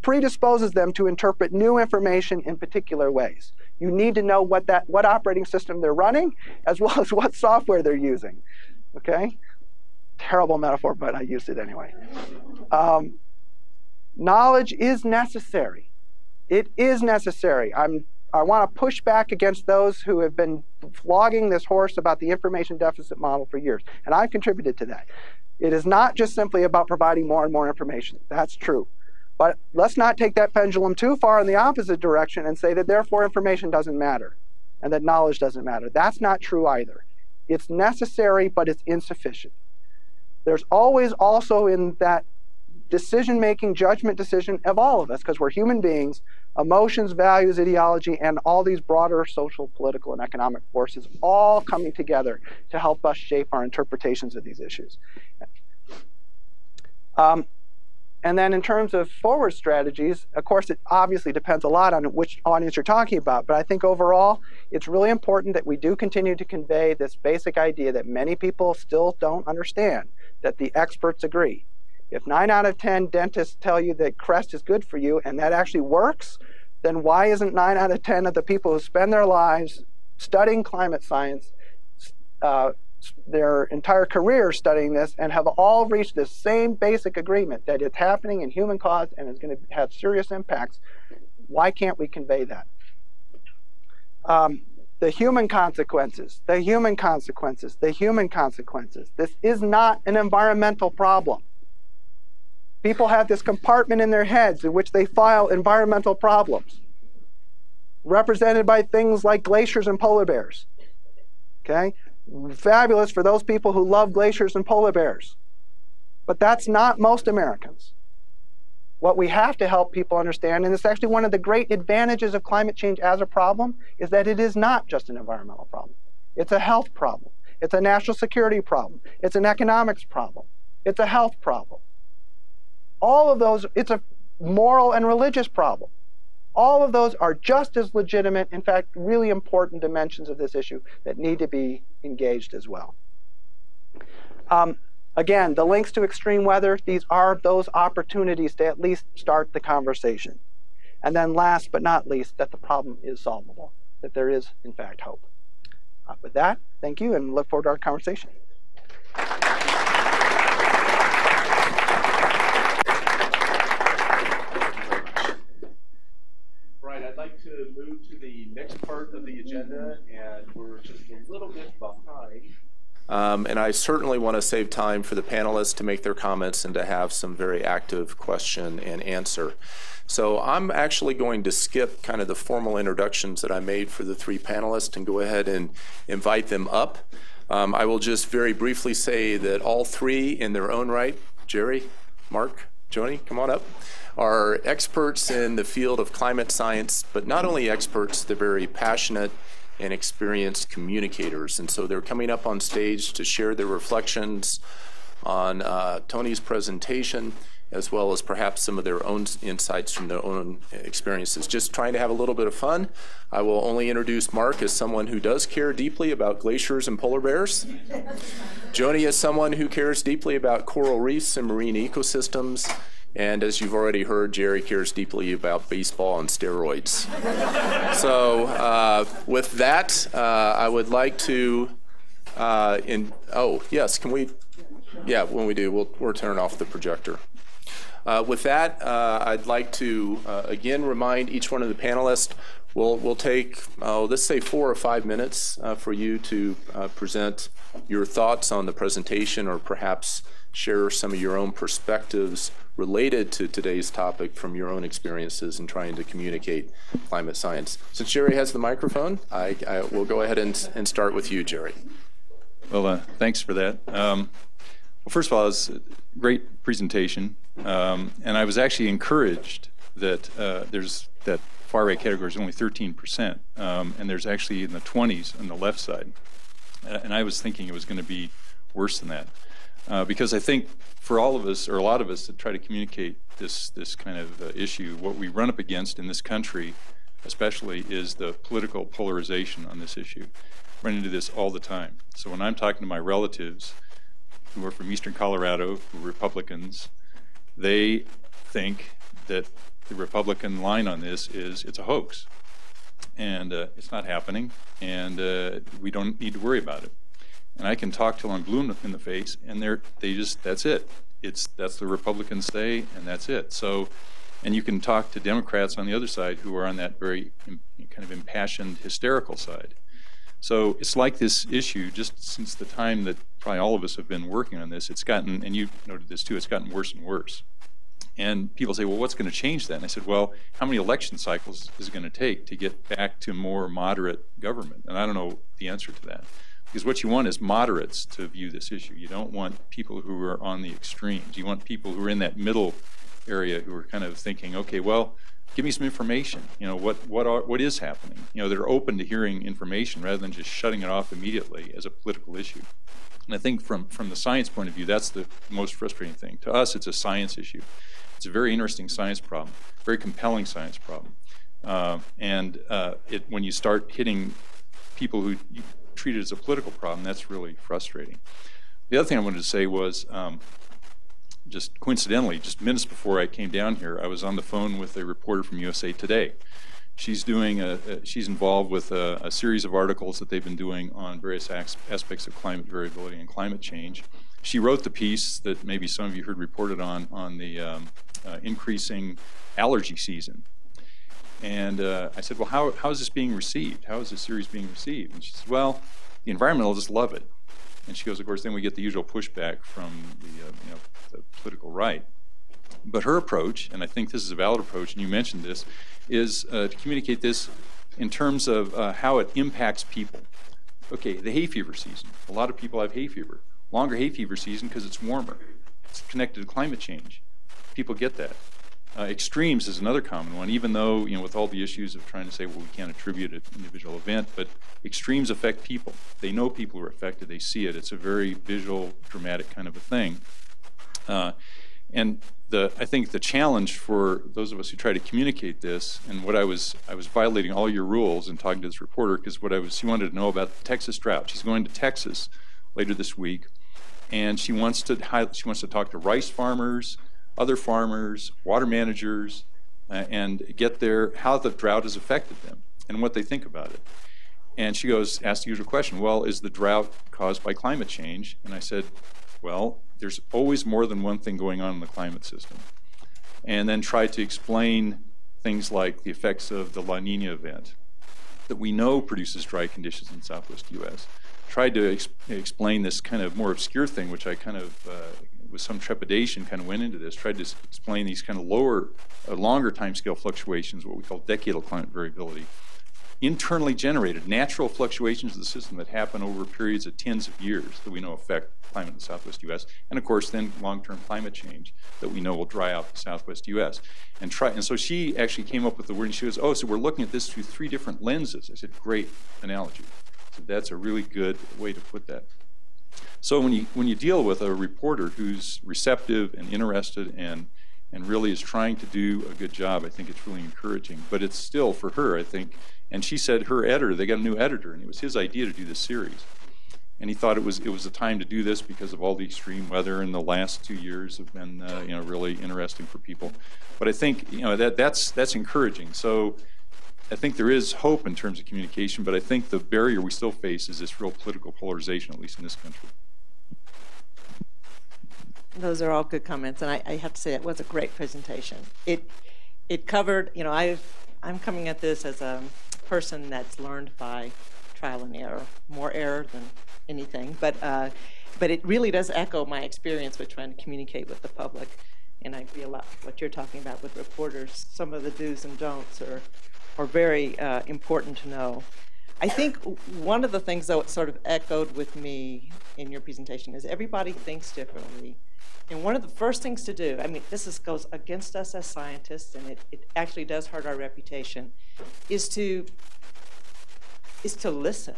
predisposes them to interpret new information in particular ways. You need to know what, that, what operating system they're running as well <laughs> as what software they're using. Okay? Terrible metaphor, but I used it anyway. Um, knowledge is necessary. It is necessary. I'm, I want to push back against those who have been flogging this horse about the information deficit model for years, and I've contributed to that. It is not just simply about providing more and more information. That's true. But let's not take that pendulum too far in the opposite direction and say that therefore information doesn't matter and that knowledge doesn't matter. That's not true either. It's necessary, but it's insufficient. There's always also in that decision making, judgment decision of all of us, because we're human beings, emotions, values, ideology, and all these broader social, political, and economic forces all coming together to help us shape our interpretations of these issues. Um, and then in terms of forward strategies, of course, it obviously depends a lot on which audience you're talking about. But I think overall, it's really important that we do continue to convey this basic idea that many people still don't understand, that the experts agree. If 9 out of 10 dentists tell you that Crest is good for you and that actually works, then why isn't 9 out of 10 of the people who spend their lives studying climate science uh, their entire career studying this and have all reached the same basic agreement that it's happening in human cause and is going to have serious impacts. Why can't we convey that? Um, the human consequences, the human consequences, the human consequences. This is not an environmental problem. People have this compartment in their heads in which they file environmental problems, represented by things like glaciers and polar bears. Okay? Fabulous for those people who love glaciers and polar bears. But that's not most Americans. What we have to help people understand, and it's actually one of the great advantages of climate change as a problem, is that it is not just an environmental problem. It's a health problem. It's a national security problem. It's an economics problem. It's a health problem. All of those, it's a moral and religious problem. All of those are just as legitimate, in fact, really important dimensions of this issue that need to be engaged as well. Um, again, the links to extreme weather, these are those opportunities to at least start the conversation. And then last but not least, that the problem is solvable, that there is, in fact, hope. Uh, with that, thank you and look forward to our conversation. Next part of the agenda, and we're just a little bit behind. Um, and I certainly want to save time for the panelists to make their comments and to have some very active question and answer. So I'm actually going to skip kind of the formal introductions that I made for the three panelists and go ahead and invite them up. Um, I will just very briefly say that all three, in their own right, Jerry, Mark, Joni, come on up, are experts in the field of climate science, but not only experts, they're very passionate and experienced communicators. And so they're coming up on stage to share their reflections on uh, Tony's presentation, as well as perhaps some of their own insights from their own experiences. Just trying to have a little bit of fun. I will only introduce Mark as someone who does care deeply about glaciers and polar bears. Joni is someone who cares deeply about coral reefs and marine ecosystems. And as you've already heard, Jerry cares deeply about baseball and steroids. <laughs> so, uh, with that, uh, I would like to. Uh, in oh yes, can we? Yeah, when we do, we'll we'll turn off the projector. Uh, with that, uh, I'd like to uh, again remind each one of the panelists. We'll we'll take oh, let's say four or five minutes uh, for you to uh, present your thoughts on the presentation, or perhaps share some of your own perspectives related to today's topic from your own experiences in trying to communicate climate science. Since Jerry has the microphone, I, I will go ahead and, and start with you, Jerry. Well, uh, thanks for that. Um, well, first of all, it was a great presentation, um, and I was actually encouraged that uh, there's that far right category is only 13%, um, and there's actually in the 20s on the left side. And I was thinking it was going to be worse than that. Uh, because I think for all of us, or a lot of us, that try to communicate this this kind of uh, issue, what we run up against in this country, especially, is the political polarization on this issue. Run into this all the time. So when I'm talking to my relatives who are from Eastern Colorado, who are Republicans, they think that the Republican line on this is it's a hoax, and uh, it's not happening, and uh, we don't need to worry about it and I can talk till I'm blue in the face, and they're they just that's it. It's that's the Republicans say, and that's it. So, and you can talk to Democrats on the other side who are on that very kind of impassioned, hysterical side. So it's like this issue, just since the time that probably all of us have been working on this, it's gotten, and you noted this too, it's gotten worse and worse. And people say, well, what's going to change that? And I said, well, how many election cycles is it going to take to get back to more moderate government? And I don't know the answer to that. Because what you want is moderates to view this issue. You don't want people who are on the extremes. You want people who are in that middle area who are kind of thinking, okay, well, give me some information. You know, what what are, what is happening? You know, they're open to hearing information rather than just shutting it off immediately as a political issue. And I think from from the science point of view, that's the most frustrating thing. To us, it's a science issue. It's a very interesting science problem, very compelling science problem. Uh, and uh, it, when you start hitting people who treated as a political problem, that's really frustrating. The other thing I wanted to say was um, just coincidentally, just minutes before I came down here, I was on the phone with a reporter from USA Today. She's doing a, a she's involved with a, a, series of articles that they've been doing on various aspects of climate variability and climate change. She wrote the piece that maybe some of you heard reported on on the um, uh, increasing allergy season and uh, I said, well, how, how is this being received? How is this series being received? And she said, well, the environmentalists love it. And she goes, of course, then we get the usual pushback from the, uh, you know, the political right. But her approach, and I think this is a valid approach, and you mentioned this, is uh, to communicate this in terms of uh, how it impacts people. Okay, the hay fever season. A lot of people have hay fever. Longer hay fever season because it's warmer. It's connected to climate change. People get that. Uh, extremes is another common one, even though, you know, with all the issues of trying to say, well, we can't attribute an individual event, but extremes affect people. They know people are affected, they see it. It's a very visual, dramatic kind of a thing. Uh, and the, I think the challenge for those of us who try to communicate this, and what I was, I was violating all your rules in talking to this reporter, because what I was, she wanted to know about the Texas drought. She's going to Texas later this week, and she wants to, she wants to talk to rice farmers, other farmers, water managers, uh, and get their how the drought has affected them and what they think about it. And she goes, asked the usual question, well, is the drought caused by climate change? And I said, well, there's always more than one thing going on in the climate system. And then tried to explain things like the effects of the La Nina event that we know produces dry conditions in southwest U.S. Tried to ex explain this kind of more obscure thing, which I kind of uh, with some trepidation kind of went into this, tried to explain these kind of lower, uh, longer time scale fluctuations, what we call decadal climate variability, internally generated, natural fluctuations of the system that happen over periods of tens of years that we know affect climate in the southwest U.S., and of course then long-term climate change that we know will dry out the southwest U.S. And try, and so she actually came up with the word, and she goes, "Oh, so we're looking at this through three different lenses." I said, "Great analogy." So that's a really good way to put that. So when you when you deal with a reporter who's receptive and interested and and really is trying to do a good job, I think it's really encouraging. But it's still for her, I think. And she said her editor, they got a new editor, and it was his idea to do this series. And he thought it was it was a time to do this because of all the extreme weather in the last two years have been uh, you know really interesting for people. But I think you know that that's that's encouraging. So I think there is hope in terms of communication, but I think the barrier we still face is this real political polarization, at least in this country. Those are all good comments, and I, I have to say it was a great presentation. It it covered, you know, I I'm coming at this as a person that's learned by trial and error, more error than anything, but uh, but it really does echo my experience with trying to communicate with the public, and I agree a lot with what you're talking about with reporters. Some of the do's and don'ts are are very uh, important to know. I think one of the things, though, it sort of echoed with me in your presentation is everybody thinks differently. And one of the first things to do, I mean, this is, goes against us as scientists, and it, it actually does hurt our reputation, is to is to listen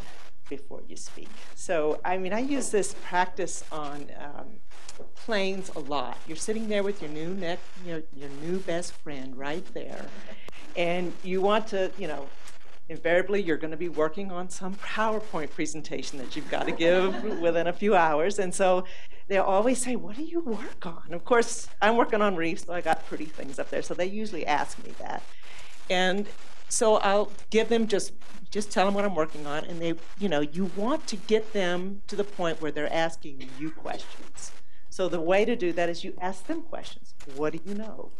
before you speak. So, I mean, I use this practice on um, planes a lot. You're sitting there with your new neck, your, your new best friend right there, and you want to, you know, invariably you're going to be working on some PowerPoint presentation that you've got to give <laughs> within a few hours. And so they always say, What do you work on? Of course, I'm working on reefs, so I got pretty things up there. So they usually ask me that. And so I'll give them just just tell them what I'm working on and they you know you want to get them to the point where they're asking you questions. So the way to do that is you ask them questions. What do you know?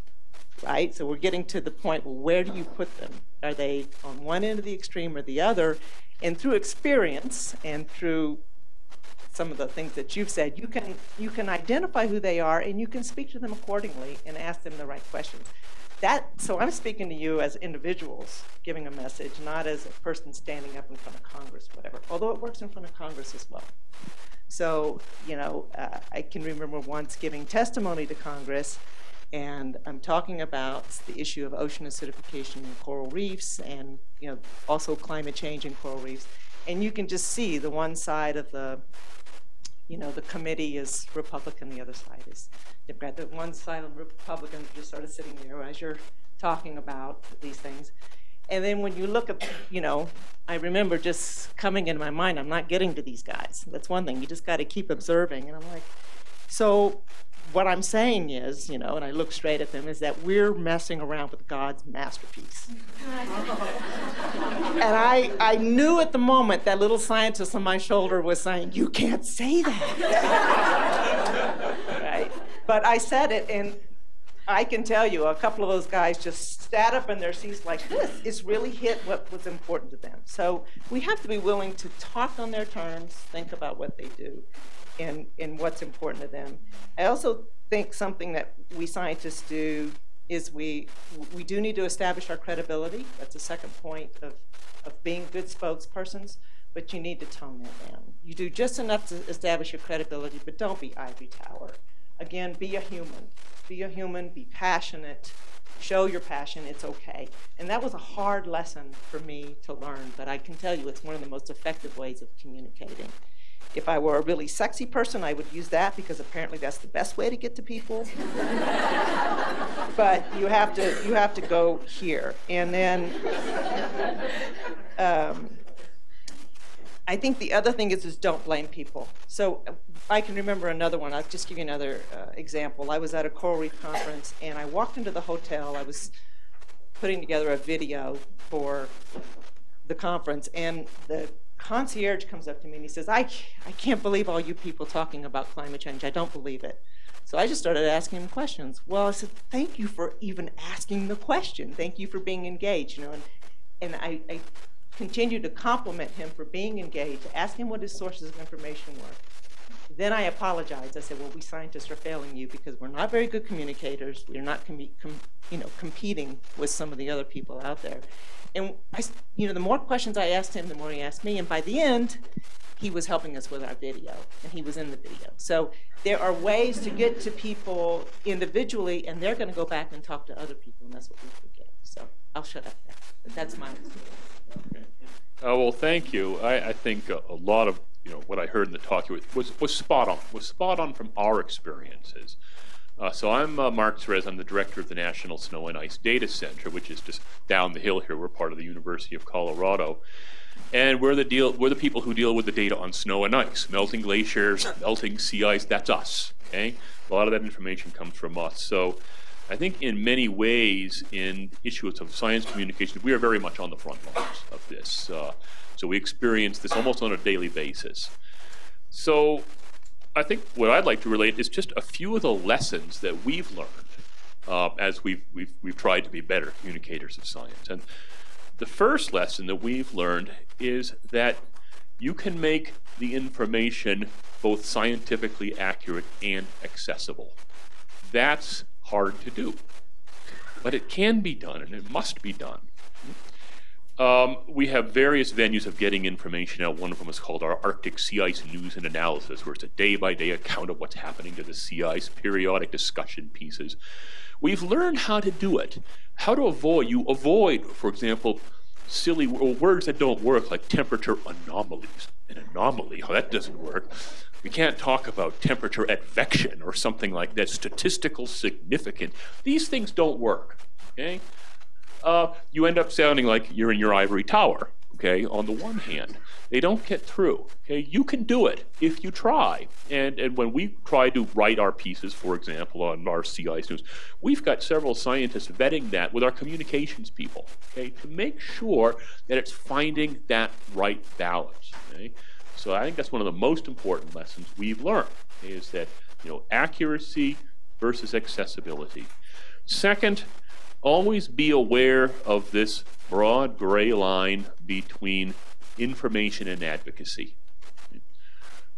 Right? So we're getting to the point well, where do you put them? Are they on one end of the extreme or the other? And through experience and through some of the things that you've said, you can you can identify who they are and you can speak to them accordingly and ask them the right questions. That so I'm speaking to you as individuals giving a message, not as a person standing up in front of Congress, whatever. Although it works in front of Congress as well. So you know, uh, I can remember once giving testimony to Congress and I'm talking about the issue of ocean acidification in coral reefs and you know also climate change in coral reefs. And you can just see the one side of the you know the committee is Republican, the other side is Democrat. The one side of Republicans just sort of sitting there as you're talking about these things. And then when you look at, you know, I remember just coming into my mind, I'm not getting to these guys. That's one thing. You just got to keep observing. And I'm like, so what I'm saying is, you know, and I look straight at them, is that we're messing around with God's masterpiece. <laughs> and I, I knew at the moment that little scientist on my shoulder was saying, You can't say that. <laughs> right? But I said it, and I can tell you, a couple of those guys just sat up in their seats like this. It's really hit what was important to them. So we have to be willing to talk on their terms, think about what they do, and, in what's important to them. I also think something that we scientists do is we, we do need to establish our credibility. That's the second point of, of being good spokespersons, but you need to tone that down. You do just enough to establish your credibility, but don't be ivory tower. Again, be a human. Be a human, be passionate, show your passion, it's okay. And that was a hard lesson for me to learn, but I can tell you it's one of the most effective ways of communicating. If I were a really sexy person, I would use that because apparently that's the best way to get to people. <laughs> but you have to you have to go here, and then um, I think the other thing is is don't blame people. So I can remember another one. I'll just give you another uh, example. I was at a coral reef conference, and I walked into the hotel. I was putting together a video for the conference, and the concierge comes up to me and he says, I, I can't believe all you people talking about climate change. I don't believe it. So I just started asking him questions. Well, I said, thank you for even asking the question. Thank you for being engaged, you know, and, and I, I continued to compliment him for being engaged, ask him what his sources of information were. then I apologized. I said, well, we scientists are failing you because we're not very good communicators. We're not, com- com- you know, competing with some of the other people out there. And I, you know, the more questions I asked him, the more he asked me. And by the end, he was helping us with our video, and he was in the video. So there are ways to get to people individually, and they're going to go back and talk to other people, and that's what we forget. So I'll shut up there. But that's my experience. Uh, well, thank you. I, I think a, a, lot of you know what I heard in the talk was, was, was spot on. Was spot on from our experiences. Uh, so I'm uh, Mark Serreze. I'm the director of the National Snow and Ice Data Center, which is just down the hill here. We're part of the University of Colorado, and we're the deal. We're the people who deal with the data on snow and ice, melting glaciers, melting sea ice. That's us. Okay, a lot of that information comes from us. So. I think in many ways, in issues of science communication, we are very much on the front lines of this. Uh, so we experience this almost on a daily basis. So I think what I'd like to relate is just a few of the lessons that we've learned uh, as we've, we've, we've tried to be better communicators of science. And the first lesson that we've learned is that you can make the information both scientifically accurate and accessible. That's hard to do. But it can be done and it must be done. Um, we have various venues of getting information out. One of them is called our Arctic Sea Ice News and Analysis, where it's a day by day account of what's happening to the sea ice, periodic discussion pieces. We've learned how to do it, how to avoid, you avoid, for example, silly words that don't work, like temperature anomalies. An anomaly, oh, that doesn't work. We can't talk about temperature advection or something like that, statistical significant. These things don't work, okay? Uh, you end up sounding like you're in your ivory tower, okay, on the one hand. They don't get through, okay? You can do it if you try. And, and when we try to write our pieces, for example, on our sea ice news, we've got several scientists vetting that with our communications people, okay, to make sure that it's finding that right balance, okay? So I think that's one of the most important lessons we've learned is that you know accuracy versus accessibility. Second, always be aware of this broad gray line between information and advocacy.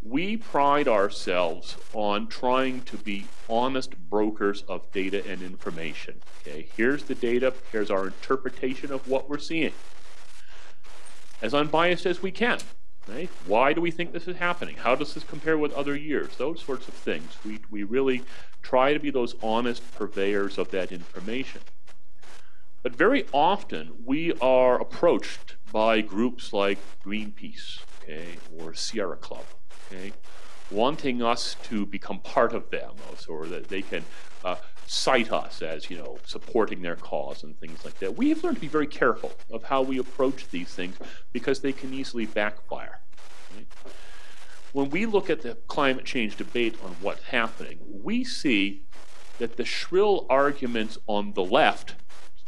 We pride ourselves on trying to be honest brokers of data and information. Okay, here's the data, here's our interpretation of what we're seeing. As unbiased as we can. Right? Why do we think this is happening? How does this compare with other years? Those sorts of things. We, we really try to be those honest purveyors of that information. But very often we are approached by groups like Greenpeace, okay, or Sierra Club, okay, wanting us to become part of them, so that they can uh, cite us as, you know, supporting their cause and things like that. We have learned to be very careful of how we approach these things because they can easily backfire. Right? When we look at the climate change debate on what's happening, we see that the shrill arguments on the left,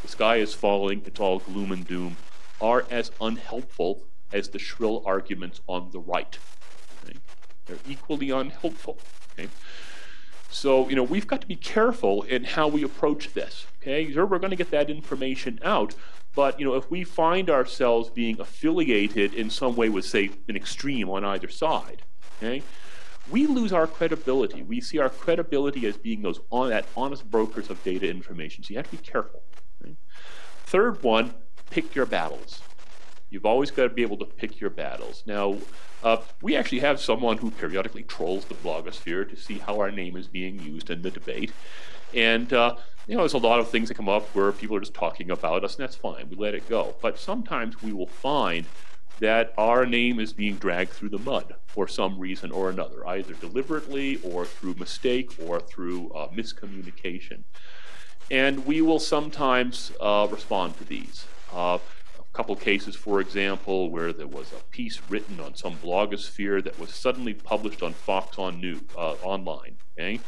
the sky is falling, it's all gloom and doom, are as unhelpful as the shrill arguments on the right. They're equally unhelpful. Okay? So, you know, we've got to be careful in how we approach this. Okay, sure, we're going to get that information out, but you know, if we find ourselves being affiliated in some way with, say, an extreme on either side, okay, we lose our credibility. We see our credibility as being those on, that honest brokers of data information. So you have to be careful. Okay? Third one, pick your battles. You've always got to be able to pick your battles. Now, uh, we actually have someone who periodically trolls the blogosphere to see how our name is being used in the debate. And, uh, you know, there's a lot of things that come up where people are just talking about us, and that's fine. We let it go. But sometimes we will find that our name is being dragged through the mud for some reason or another, either deliberately or through mistake or through uh, miscommunication. And we will sometimes uh, respond to these. Uh, couple cases, for example, where there was a piece written on some blogosphere that was suddenly published on Fox on New uh, online, okay,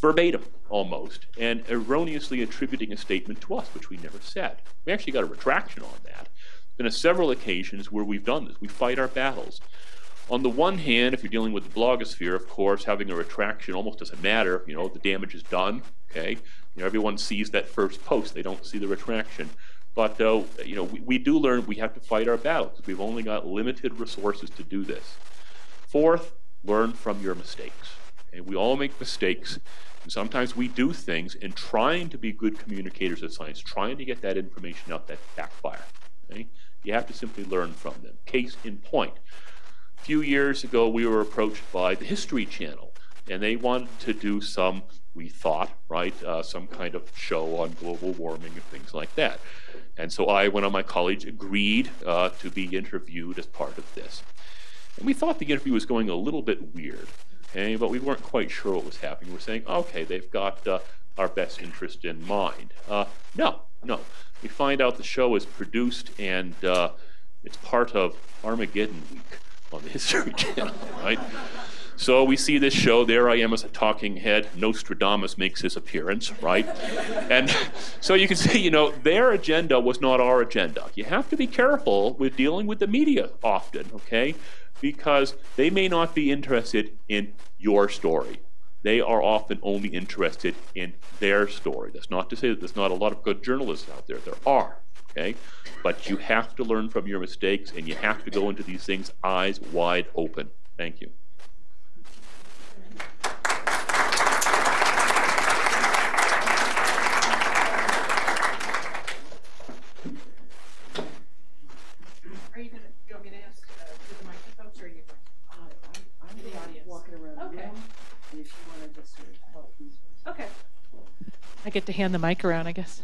verbatim almost, and erroneously attributing a statement to us, which we never said. We actually got a retraction on that. Been a several occasions where we've done this. We fight our battles. On the one hand, if you're dealing with the blogosphere, of course, having a retraction almost doesn't matter. You know, the damage is done. Okay, you know, everyone sees that first post; they don't see the retraction. But you know, we, we do learn we have to fight our battles. We've only got limited resources to do this. Fourth, learn from your mistakes. We all make mistakes. And sometimes we do things in trying to be good communicators of science, trying to get that information out that backfire. Okay? You have to simply learn from them. Case in point. A few years ago, we were approached by the History Channel, and they wanted to do some, we thought, right, uh, some kind of show on global warming and things like that. And so I, one of my colleagues, agreed uh, to be interviewed as part of this. And we thought the interview was going a little bit weird, okay, but we weren't quite sure what was happening. We're saying, okay, they've got uh, our best interest in mind. Uh, no, no. We find out the show is produced and uh, it's part of Armageddon Week on the History <laughs> Channel, right? So we see this show. There I am as a talking head. Nostradamus makes his appearance, right? and <laughs> so you can see, you know, their agenda was not our agenda. You have to be careful with dealing with the media often, okay? Because they may not be interested in your story. They are often only interested in their story. That's not to say that there's not a lot of good journalists out there. There are, okay? But you have to learn from your mistakes and you have to go into these things eyes wide open. Thank you. Are you gonna, you want me to ask, uh, to the mic folks, or are you? I'm the audience. walking around the Okay. room, and if you want to just sort of help these. Okay. I get to hand the mic around, I guess.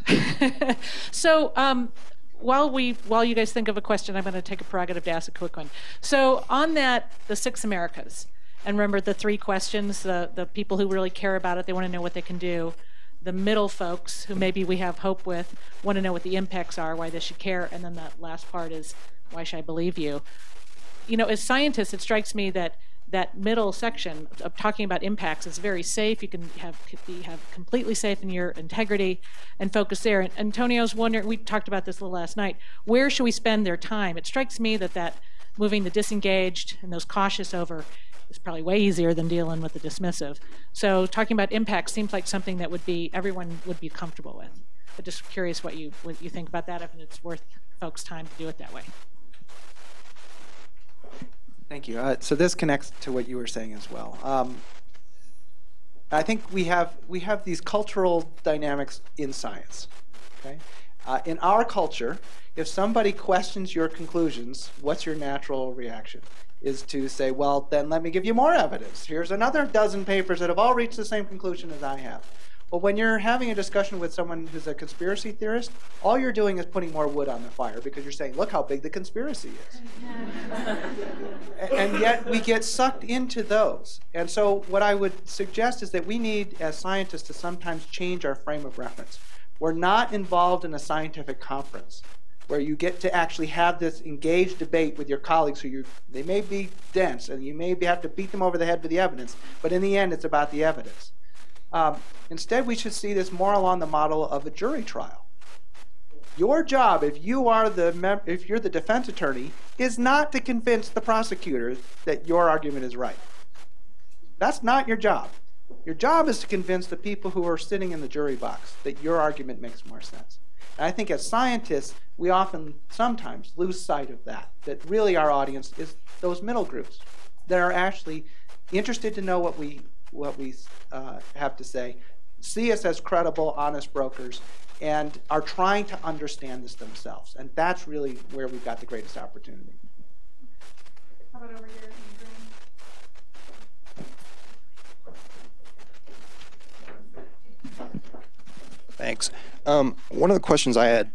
<laughs> so, um, while we while you guys think of a question, I'm going to take a prerogative to ask a quick one. So, on that, the six Americas, and remember the three questions: the the people who really care about it, they want to know what they can do. The middle folks, who maybe we have hope with, want to know what the impacts are, why they should care, and then that last part is, why should I believe you? you know, as scientists, it strikes me that that middle section of talking about impacts is very safe. You can have be have completely safe in your integrity and focus there. And Antonio's wondering. We talked about this last night. Where should we spend their time? It strikes me that that moving the disengaged and those cautious over is probably way easier than dealing with the dismissive. So talking about impact seems like something that would be everyone would be comfortable with. But just curious what you what you think about that, if it's worth folks' time to do it that way. Thank you. Uh, so this connects to what you were saying as well. Um, I think we have we have these cultural dynamics in science. Okay, uh, in our culture, if somebody questions your conclusions, what's your natural reaction? Is to say, well, then let me give you more evidence. Here's another dozen papers that have all reached the same conclusion as I have. But when you're having a discussion with someone who's a conspiracy theorist, all you're doing is putting more wood on the fire because you're saying, look how big the conspiracy is. And yet we get sucked into those. And so, what I would suggest is that we need, as scientists, to sometimes change our frame of reference. We're not involved in a scientific conference where you get to actually have this engaged debate with your colleagues who you they may be dense and you may have to beat them over the head with the evidence, but in the end, it's about the evidence. Um, instead, we should see this more along the model of a jury trial. Your job, if you are the if you're the defense attorney, is not to convince the prosecutor that your argument is right. That's not your job. Your job is to convince the people who are sitting in the jury box that your argument makes more sense. And I think as scientists, we often sometimes lose sight of that. That really our audience is those middle groups that are actually interested to know what we what we uh, have to say, see us as credible, honest brokers, and are trying to understand this themselves. And that's really where we've got the greatest opportunity. How about over here? Thanks. Um, one of the questions I had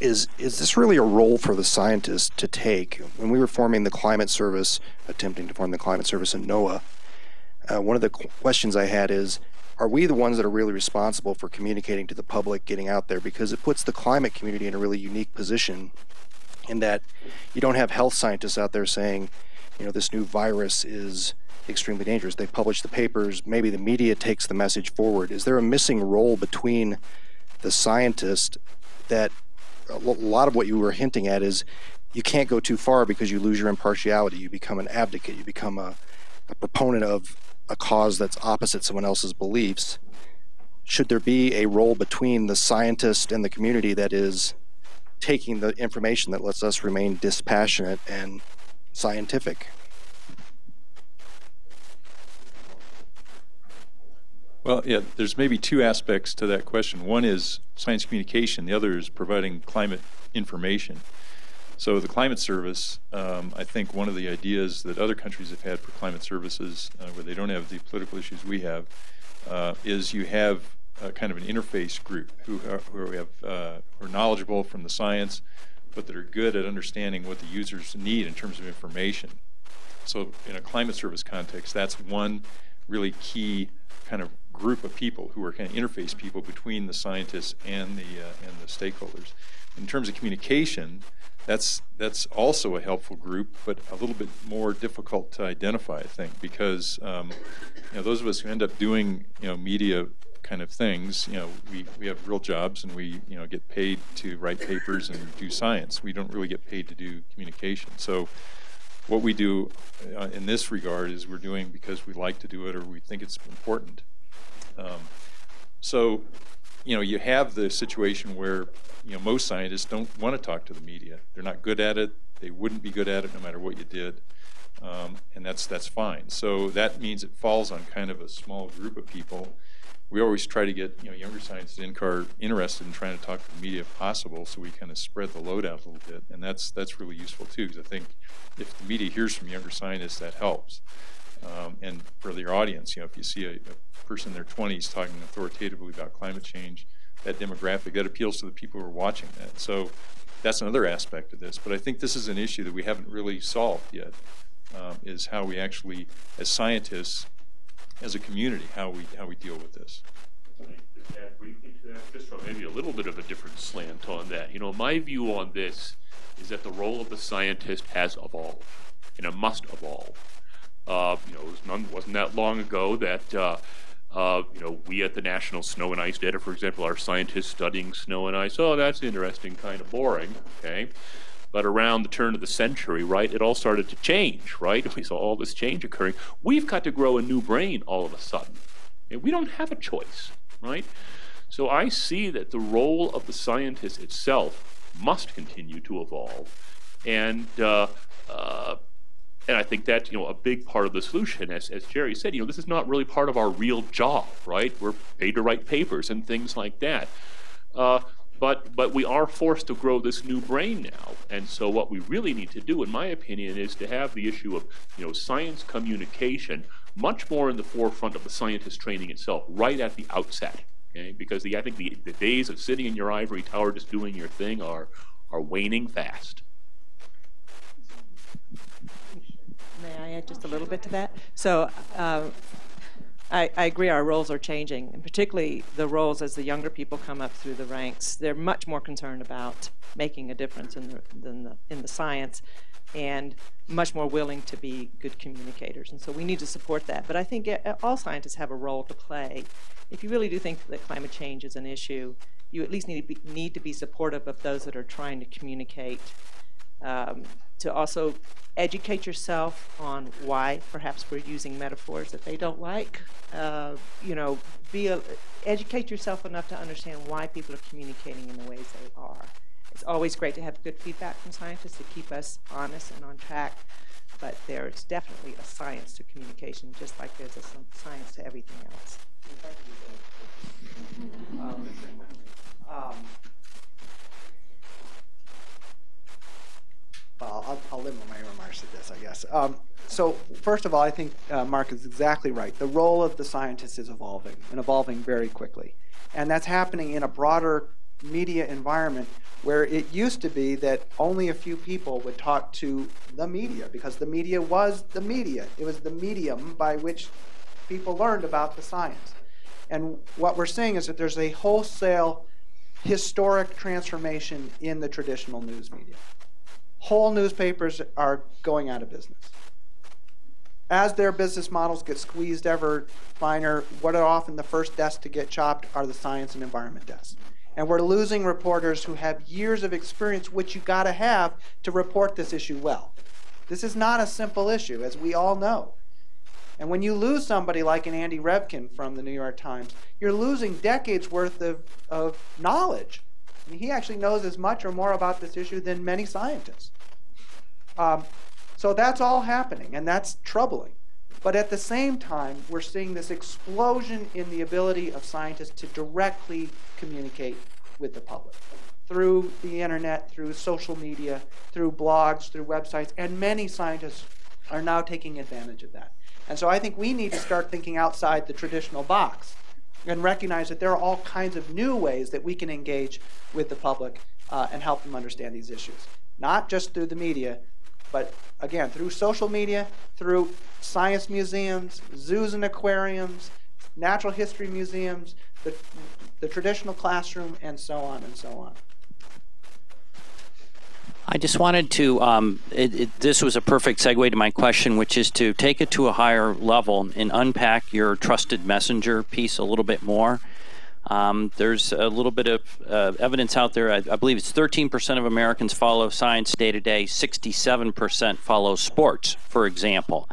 is is this really a role for the scientists to take? When we were forming the climate service, attempting to form the climate service in NOAA, uh, one of the qu- questions I had is are we the ones that are really responsible for communicating to the public, getting out there? Because it puts the climate community in a really unique position in that you don't have health scientists out there saying, you know, this new virus is extremely dangerous. They publish the papers, maybe the media takes the message forward. Is there a missing role between the scientist that a lot of what you were hinting at is you can't go too far because you lose your impartiality. You become an advocate, you become a, a proponent of a cause that's opposite someone else's beliefs, should there be a role between the scientist and the community that is taking the information that lets us remain dispassionate and scientific? Well, yeah, there's maybe two aspects to that question. One is science communication, the other is providing climate information. So the climate service, um, I think one of the ideas that other countries have had for climate services, uh, where they don't have the political issues we have, uh, is you have kind of an interface group who are, who have uh, who are knowledgeable from the science, but that are good at understanding what the users need in terms of information. So in a climate service context, that's one really key kind of group of people who are kind of interface people between the scientists and the uh, and the stakeholders. In terms of communication, that's that's also a helpful group, but a little bit more difficult to identify, I think, because um, you know those of us who end up doing you know media kind of things, you know, we, we have real jobs and we you know get paid to write papers and do science. We don't really get paid to do communication. So what we do uh, in this regard is we're doing because we like to do it or we think it's important. Um, so you know, you have the situation where you know most scientists don't want to talk to the media. They're not good at it. They wouldn't be good at it no matter what you did, um, and that's that's fine. So that means it falls on kind of a small group of people. We always try to get you know younger scientists in NCAR interested in trying to talk to the media if possible, so we kind of spread the load out a little bit, and that's that's really useful too. Because I think if the media hears from younger scientists, that helps. Um, and for their audience, you know, if you see a, a person in their 20s talking authoritatively about climate change, that demographic, that appeals to the people who are watching that. So that's another aspect of this. But I think this is an issue that we haven't really solved yet, um, is how we actually, as scientists, as a community, how we how we deal with this. Just from maybe a little bit of a different slant on that. You know, my view on this is that the role of the scientist has evolved, and it must evolve. Uh, you know, it was none, wasn't that long ago that uh, uh, you know we at the National Snow and Ice Data, for example, our scientists studying snow and ice. Oh, that's interesting, kind of boring. Okay. But around the turn of the century, right, it all started to change, right? <laughs> We saw all this change occurring. We've got to grow a new brain all of a sudden. And we don't have a choice, right? So I see that the role of the scientist itself must continue to evolve. And uh, uh, and I think that's you know a big part of the solution. As, as Jerry said, you know this is not really part of our real job, right? We're paid to write papers and things like that. Uh, but but we are forced to grow this new brain now, and so what we really need to do, in my opinion, is to have the issue of you know science communication much more in the forefront of the scientist training itself, right at the outset. Okay, because the, I think the, the days of sitting in your ivory tower just doing your thing are are waning fast. May I add just a little bit to that? So uh, I, I, agree our roles are changing, and particularly the roles as the younger people come up through the ranks. They're much more concerned about making a difference in the, the, in the science and much more willing to be good communicators. And so we need to support that. But I think all scientists have a role to play. If you really do think that climate change is an issue, you at least need to be, need to be supportive of those that are trying to communicate um, to also educate yourself on why perhaps we're using metaphors that they don't like. Uh, you know, be a, educate yourself enough to understand why people are communicating in the ways they are. It's always great to have good feedback from scientists to keep us honest and on track, but there's definitely a science to communication, just like there's a science to everything else. Um, um, I'll, I'll limit my remarks to this, I guess. Um, so, first of all, I think uh, Mark is exactly right. The role of the scientist is evolving and evolving very quickly. And that's happening in a broader media environment where it used to be that only a few people would talk to the media because the media was the media. It was the medium by which people learned about the science. And what we're seeing is that there's a wholesale historic transformation in the traditional news media whole newspapers are going out of business. As their business models get squeezed ever finer, what are often the first desks to get chopped are the science and environment desks. And we're losing reporters who have years of experience, which you got to have to report this issue well. This is not a simple issue, as we all know. And when you lose somebody like an Andy Revkin from the New York Times, you're losing decades worth of, of knowledge Mean, he actually knows as much or more about this issue than many scientists. Um, so that's all happening, and that's troubling. But at the same time, we're seeing this explosion in the ability of scientists to directly communicate with the public through the internet, through social media, through blogs, through websites, and many scientists are now taking advantage of that. And so I think we need to start thinking outside the traditional box and recognize that there are all kinds of new ways that we can engage with the public uh, and help them understand these issues. Not just through the media, but again, through social media, through science museums, zoos and aquariums, natural history museums, the, the traditional classroom, and so on and so on. I just wanted to, um, it, it, this was a perfect segue to my question, which is to take it to a higher level and unpack your trusted messenger piece a little bit more. Um, there's a little bit of uh, evidence out there. I, I, believe it's 13% of Americans follow science day to day, 67% follow sports, for example.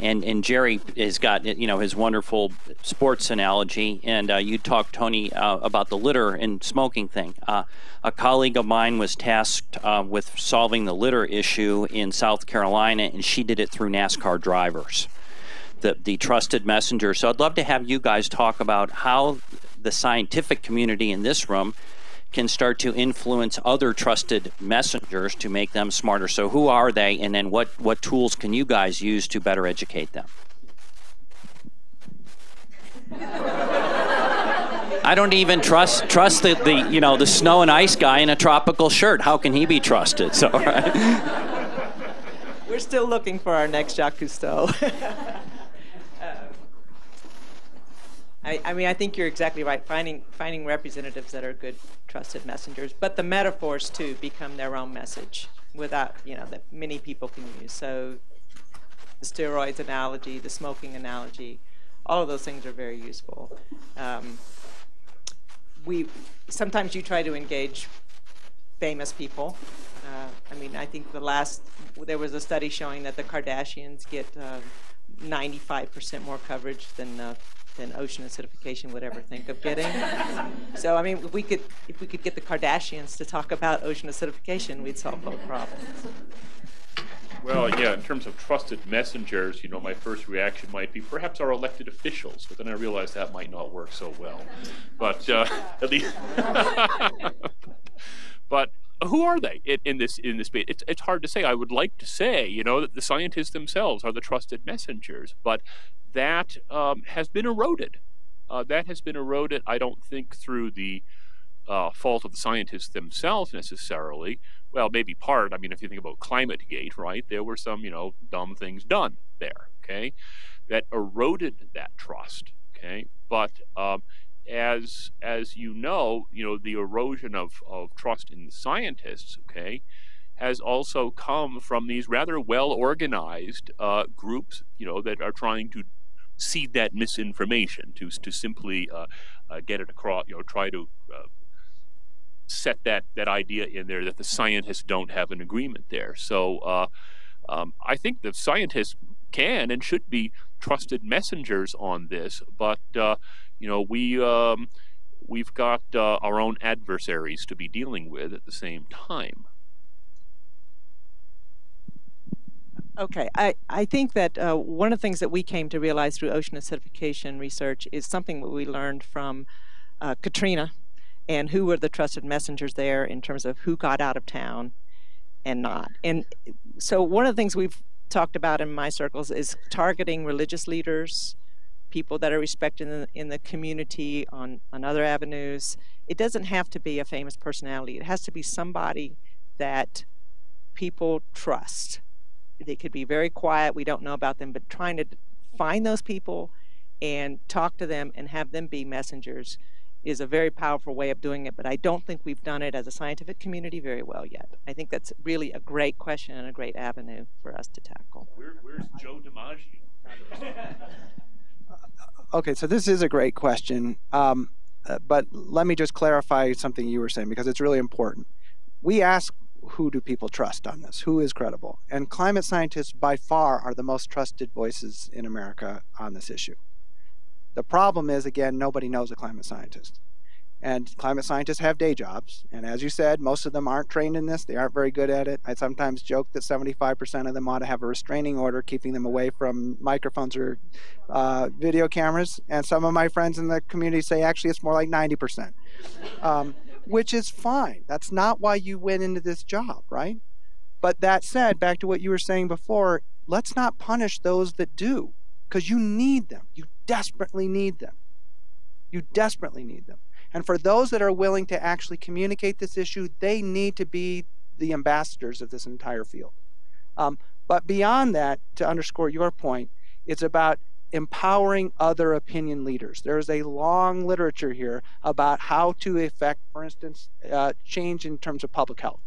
And, and Jerry has got you know his wonderful sports analogy, and uh, you talked Tony uh, about the litter and smoking thing. Uh, a colleague of mine was tasked uh, with solving the litter issue in South Carolina, and she did it through NASCAR drivers, the the trusted messenger. So I'd love to have you guys talk about how the scientific community in this room can start to influence other trusted messengers to make them smarter. So who are they and then what, what tools can you guys use to better educate them? I don't even trust trust the, the you know the snow and ice guy in a tropical shirt. How can he be trusted? <laughs> So right? We're still looking for our next Jacques Cousteau. <laughs> I, I, mean, I think you're exactly right. Finding finding representatives that are good, trusted messengers, but the metaphors too become their own message without you know that many people can use. So, the steroids analogy, the smoking analogy, all of those things are very useful. Um, we sometimes you try to engage famous people. Uh, I mean, I think the last there was a study showing that the Kardashians get. Uh, 95% more coverage than uh, than ocean acidification would ever think of getting. so I mean, if we could if we could get the Kardashians to talk about ocean acidification, we'd solve both problems. Well, yeah, in terms of trusted messengers, you know, my first reaction might be perhaps our elected officials, but then I realized that might not work so well. But uh, <laughs> at least, <laughs> but who are they in, in, this in this space? It's it's hard to say. I would like to say, you know, that the scientists themselves are the trusted messengers, but that um, has been eroded. Uh, that has been eroded. I don't think through the uh, fault of the scientists themselves necessarily. Well, maybe part. I mean, if you think about ClimateGate, right? There were some, you know, dumb things done there. Okay, that eroded that trust. Okay, but um, as as you know, you know the erosion of, of trust in scientists, okay, has also come from these rather well organized uh, groups, you know, that are trying to seed that misinformation to to simply uh, uh, get it across, you know, try to uh, set that that idea in there that the scientists don't have an agreement there. So uh, um, I think the scientists can and should be trusted messengers on this, but uh, you know, we um, we've got uh, our own adversaries to be dealing with at the same time. Okay, I, I think that uh, one of the things that we came to realize through ocean acidification research is something that we learned from uh, Katrina and who were the trusted messengers there in terms of who got out of town and not. And so one of the things we've talked about in my circles is targeting religious leaders, people that are respected in the, in the community on, on other avenues. It doesn't have to be a famous personality. It has to be somebody that people trust. They could be very quiet. We don't know about them, but trying to find those people and talk to them and have them be messengers is a very powerful way of doing it, but I don't think we've done it as a scientific community very well yet. I think that's really a great question and a great avenue for us to tackle. Where, where's Joe DiMaggio? <laughs> okay, so this is a great question, um, uh, but let me just clarify something you were saying because it's really important. We ask who do people trust on this? Who is credible? And climate scientists, by far, are the most trusted voices in America on this issue. The problem is, again, nobody knows a climate scientist. And climate scientists have day jobs. And as you said, most of them aren't trained in this. They aren't very good at it. I sometimes joke that 75% of them ought to have a restraining order keeping them away from microphones or uh, video cameras. And some of my friends in the community say actually it's more like 90%, um, which is fine. That's not why you went into this job, right? But that said, back to what you were saying before, let's not punish those that do because you need them. You desperately need them. You desperately need them. And for those that are willing to actually communicate this issue, they need to be the ambassadors of this entire field. Um, but beyond that, to underscore your point, it's about empowering other opinion leaders. There's a long literature here about how to effect, for instance, uh, change in terms of public health.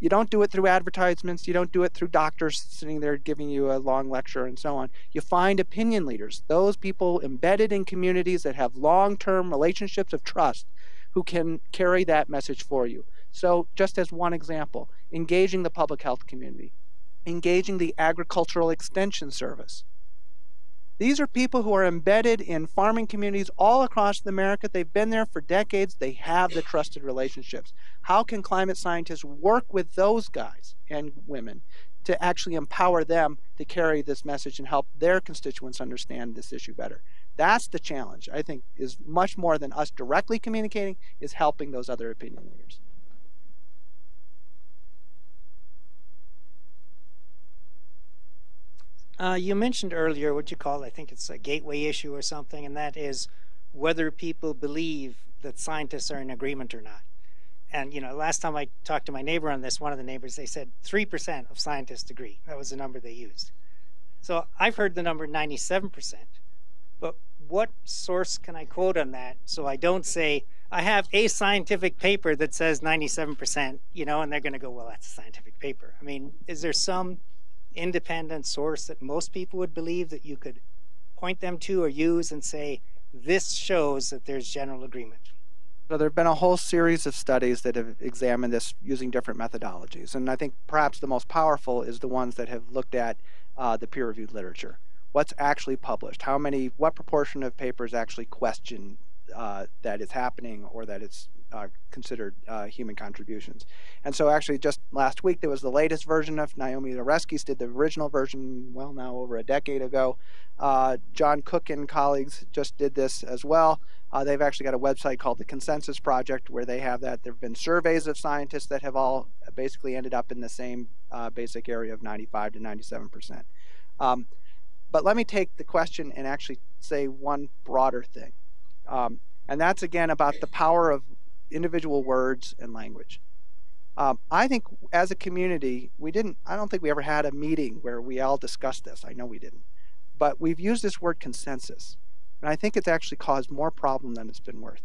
You don't do it through advertisements. You don't do it through doctors sitting there giving you a long lecture and so on. You find opinion leaders, those people embedded in communities that have long term relationships of trust who can carry that message for you. So, just as one example, engaging the public health community, engaging the agricultural extension service, these are people who are embedded in farming communities all across America. They've been there for decades. They have the trusted relationships. How can climate scientists work with those guys and women to actually empower them to carry this message and help their constituents understand this issue better? That's the challenge, I think, is much more than us directly communicating, is helping those other opinion leaders. Uh, you mentioned earlier what you call, I think it's a gateway issue or something, and that is whether people believe that scientists are in agreement or not. And you know, last time I talked to my neighbor on this, one of the neighbors, they said three percent of scientists agree. That was the number they used. So I've heard the number 97 percent, but what source can I quote on that so I don't say I have a scientific paper that says 97 percent, you know, and they're going to go, well, that's a scientific paper. I mean, is there some independent source that most people would believe that you could point them to or use and say, this shows that there's general agreement? So there have been a whole series of studies that have examined this using different methodologies. And I think perhaps the most powerful is the ones that have looked at uh, the peer reviewed literature. What's actually published? How many, what proportion of papers actually question uh, that it's happening or that it's uh, considered uh, human contributions. And so, actually, just last week there was the latest version of Naomi Oreskes did the original version, well, now over a decade ago. Uh, John Cook and colleagues just did this as well. Uh, they've actually got a website called the Consensus Project where they have that. There have been surveys of scientists that have all basically ended up in the same uh, basic area of 95 to 97 percent. Um, but let me take the question and actually say one broader thing. Um, and that's again about the power of individual words and language. Um, I think as a community, we didn't, I don't think we ever had a meeting where we all discussed this. I know we didn't. But we've used this word consensus. And I think it's actually caused more problem than it's been worth.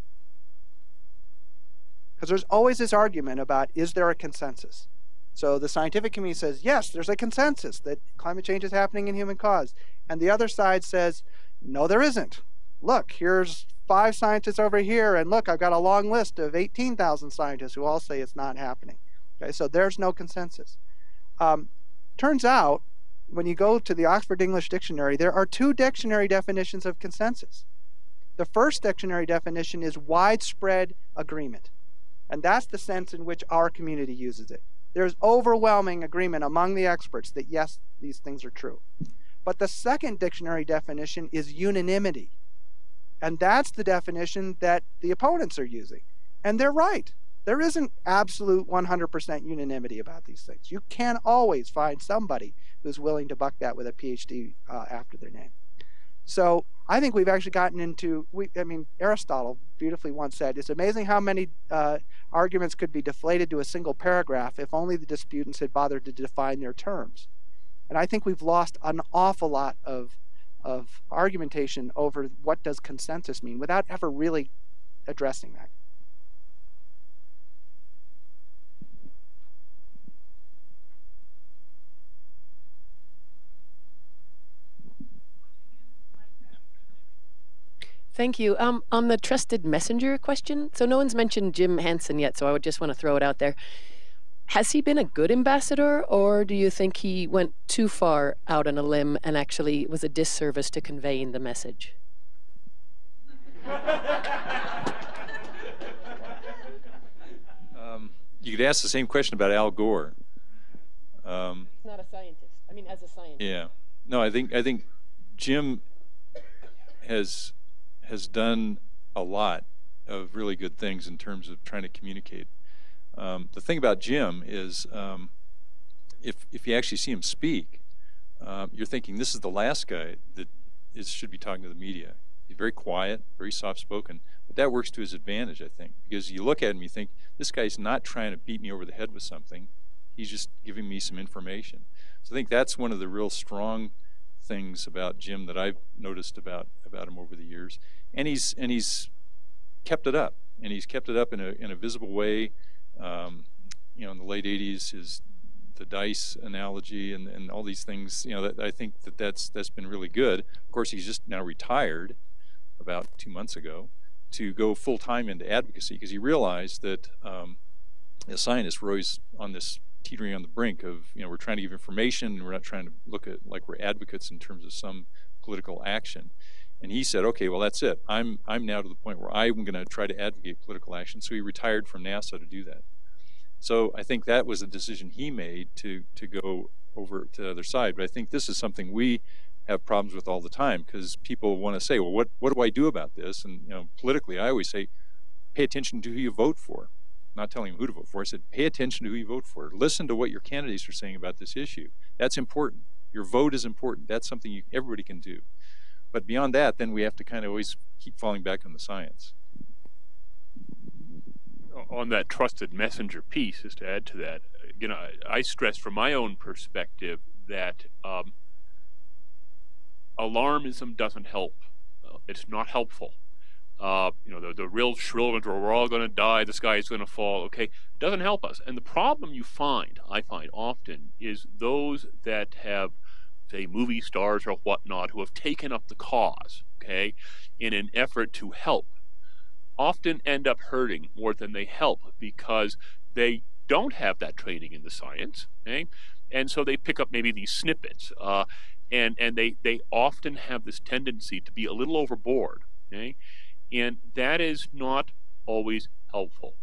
Because there's always this argument about is there a consensus? So the scientific community says, yes, there's a consensus that climate change is happening in human cause. And the other side says, no, there isn't. Look, here's five scientists over here, and look, I've got a long list of 18,000 scientists who all say it's not happening. Okay, so there's no consensus. Um, turns out, when you go to the Oxford English Dictionary, there are two dictionary definitions of consensus. The first dictionary definition is widespread agreement, and that's the sense in which our community uses it. There's overwhelming agreement among the experts that yes, these things are true. But the second dictionary definition is unanimity. And that's the definition that the opponents are using. And they're right. There isn't absolute 100% unanimity about these things. You can always find somebody who's willing to buck that with a PhD uh, after their name. So I think we've actually gotten into, we, I mean, Aristotle beautifully once said, it's amazing how many uh, arguments could be deflated to a single paragraph if only the disputants had bothered to define their terms. And I think we've lost an awful lot of of argumentation over what does consensus mean without ever really addressing that. Thank you. Um, on the trusted messenger question, so no one's mentioned Jim Hansen yet, so I would just want to throw it out there has he been a good ambassador, or do you think he went too far out on a limb and actually was a disservice to conveying the message? um, you could ask the same question about Al Gore. Um, not a scientist. I mean, as a scientist. Yeah. No, I think I think Jim has has done a lot of really good things in terms of trying to communicate um, the thing about Jim is, um, if if you actually see him speak, um, you're thinking this is the last guy that is should be talking to the media. He's very quiet, very soft spoken, but that works to his advantage, I think, because you look at him, you think this guy's not trying to beat me over the head with something. He's just giving me some information. So I think that's one of the real strong things about Jim that I've noticed about about him over the years, and he's and he's kept it up, and he's kept it up in a in a visible way. Um, you know, in the late '80s, is the dice analogy and, and all these things. You know, that I think that that's that's been really good. Of course, he's just now retired about two months ago to go full time into advocacy because he realized that um, as scientists we're always on this teetering on the brink of you know we're trying to give information and we're not trying to look at like we're advocates in terms of some political action and he said okay well that's it i'm i'm now to the point where i'm going to try to advocate political action so he retired from nasa to do that so i think that was a decision he made to to go over to the other side but i think this is something we have problems with all the time because people want to say well what what do i do about this and you know politically i always say pay attention to who you vote for not telling them who to vote for. I said, pay attention to who you vote for. Listen to what your candidates are saying about this issue. That's important. Your vote is important. That's something you, everybody can do. But beyond that, then we have to kind of always keep falling back on the science. On that trusted messenger piece, just to add to that, you know, I, stress from my own perspective that um, alarmism doesn't help. Uh, it's not helpful. Uh, you know, the, the real shrill we're all going to die, the sky is going to fall, okay, doesn't help us. And the problem you find, I find often, is those that have, say, movie stars or whatnot who have taken up the cause, okay, in an effort to help, often end up hurting more than they help because they don't have that training in the science, okay? And so they pick up maybe these snippets. Uh, and and they, they often have this tendency to be a little overboard, okay? and that is not always helpful.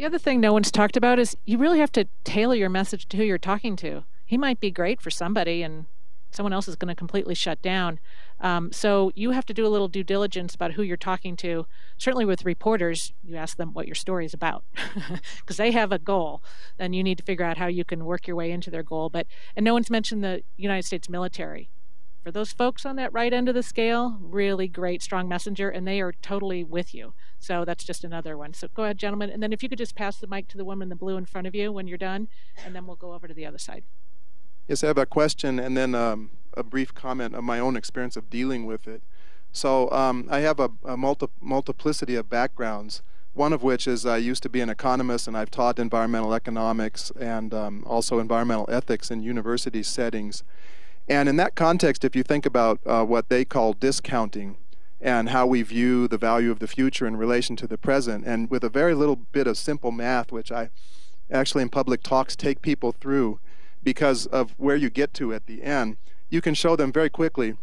The other thing no one's talked about is you really have to tailor your message to who you're talking to. He might be great for somebody, and someone else is going to completely shut down. Um, so you have to do a little due diligence about who you're talking to. Certainly with reporters, you ask them what your story is about <laughs> because they have a goal, and you need to figure out how you can work your way into their goal. But and no one's mentioned the United States military. For those folks on that right end of the scale, really great, strong messenger, and they are totally with you. So that's just another one. So go ahead, gentlemen, and then if you could just pass the mic to the woman in the blue in front of you when you're done, and then we'll go over to the other side. Yes, I have a question and then um, a brief comment of my own experience of dealing with it. So um, I have a, a multi multiplicity of backgrounds. One of which is I used to be an economist and I've taught environmental economics and um, also environmental ethics in university settings. And in that context, if you think about uh, what they call discounting and how we view the value of the future in relation to the present, and with a very little bit of simple math, which I actually in public talks take people through because of where you get to at the end, you can show them very quickly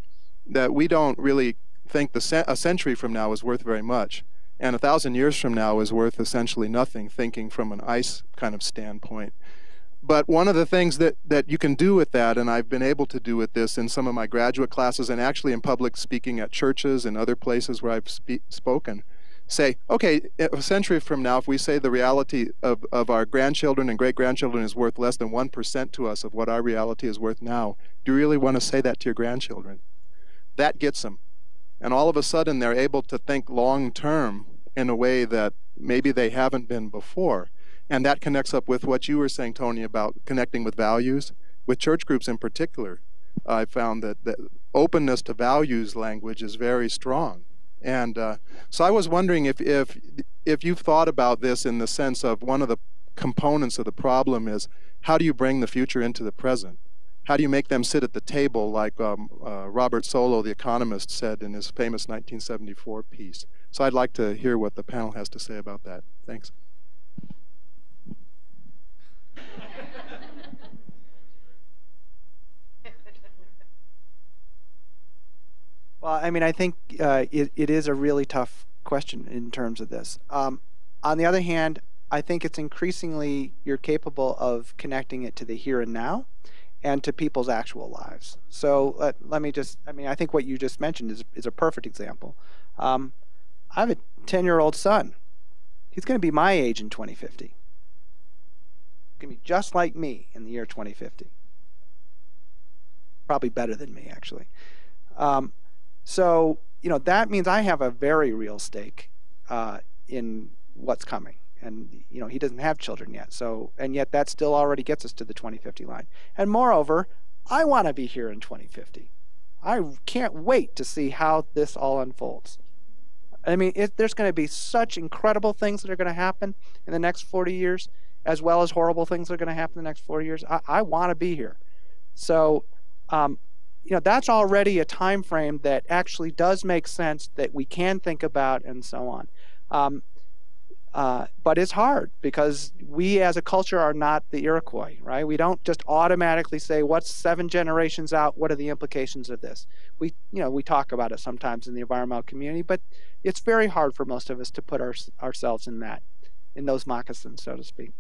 that we don't really think the a century from now is worth very much, and a thousand years from now is worth essentially nothing, thinking from an ice kind of standpoint. But one of the things that, that you can do with that, and I've been able to do with this in some of my graduate classes and actually in public speaking at churches and other places where I've spe- spoken, say, okay, a century from now, if we say the reality of, of our grandchildren and great grandchildren is worth less than 1% to us of what our reality is worth now, do you really want to say that to your grandchildren? That gets them. And all of a sudden, they're able to think long term in a way that maybe they haven't been before. And that connects up with what you were saying, Tony, about connecting with values, with church groups in particular. I found that the openness to values language is very strong and uh, so I was wondering if, if, if you've thought about this in the sense of one of the components of the problem is how do you bring the future into the present? How do you make them sit at the table, like um, uh, Robert Solow, the economist, said in his famous 1974 piece? So I'd like to hear what the panel has to say about that. Thanks. Well, I mean, I think uh, it, it is a really tough question in terms of this. Um, on the other hand, I think it's increasingly you're capable of connecting it to the here and now and to people's actual lives. So let, let me just, I mean, I think what you just mentioned is, is a perfect example. Um, I have a 10 year old son. He's going to be my age in 2050. He's going to be just like me in the year 2050. Probably better than me, actually. Um, so, you know, that means I have a very real stake uh, in what's coming. And, you know, he doesn't have children yet. So, and yet that still already gets us to the 2050 line. And moreover, I want to be here in 2050. I can't wait to see how this all unfolds. I mean, it, there's going to be such incredible things that are going to happen in the next 40 years, as well as horrible things that are going to happen in the next 40 years. I, I want to be here. So, um, you know, that's already a time frame that actually does make sense that we can think about and so on. Um, uh, but it's hard because we as a culture are not the Iroquois, right? We don't just automatically say, what's seven generations out? What are the implications of this? We, you know, we talk about it sometimes in the environmental community, but it's very hard for most of us to put our, ourselves in that, in those moccasins, so to speak.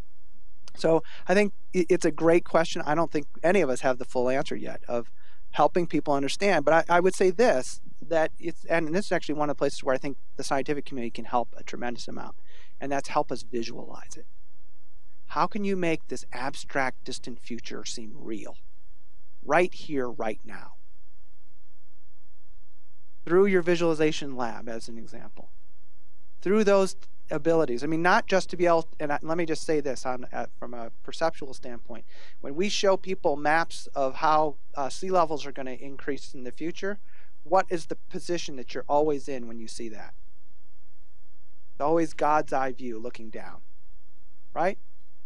So I think it's a great question. I don't think any of us have the full answer yet of helping people understand. But I, I would say this that it's, and this is actually one of the places where I think the scientific community can help a tremendous amount and that's help us visualize it. How can you make this abstract, distant future seem real? Right here, right now. Through your visualization lab, as an example. Through those abilities. I mean, not just to be able, and let me just say this on, uh, from a perceptual standpoint. When we show people maps of how uh, sea levels are going to increase in the future, what is the position that you're always in when you see that? It's always God's eye view looking down, right?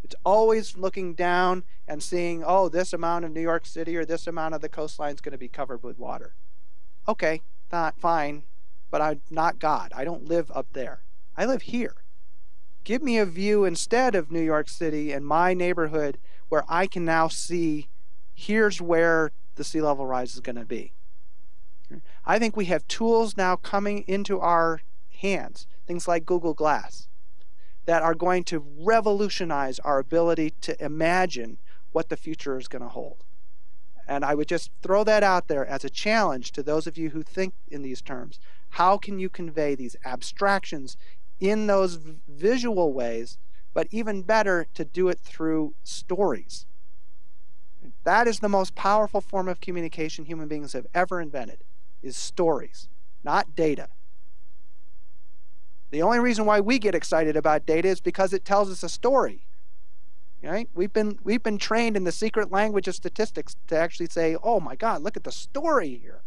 It's always looking down and seeing, oh, this amount of New York City or this amount of the coastline is going to be covered with water. Okay, not fine, but I'm not God. I don't live up there. I live here. Give me a view instead of New York City and my neighborhood where I can now see here's where the sea level rise is going to be. I think we have tools now coming into our hands things like Google Glass, that are going to revolutionize our ability to imagine what the future is going to hold. And I would just throw that out there as a challenge to those of you who think in these terms. How can you convey these abstractions in those visual ways, but even better to do it through stories? That is the most powerful form of communication human beings have ever invented is stories, not data. The only reason why we get excited about data is because it tells us a story. Right? We've been we've been trained in the secret language of statistics to actually say, "Oh my God, look at the story here."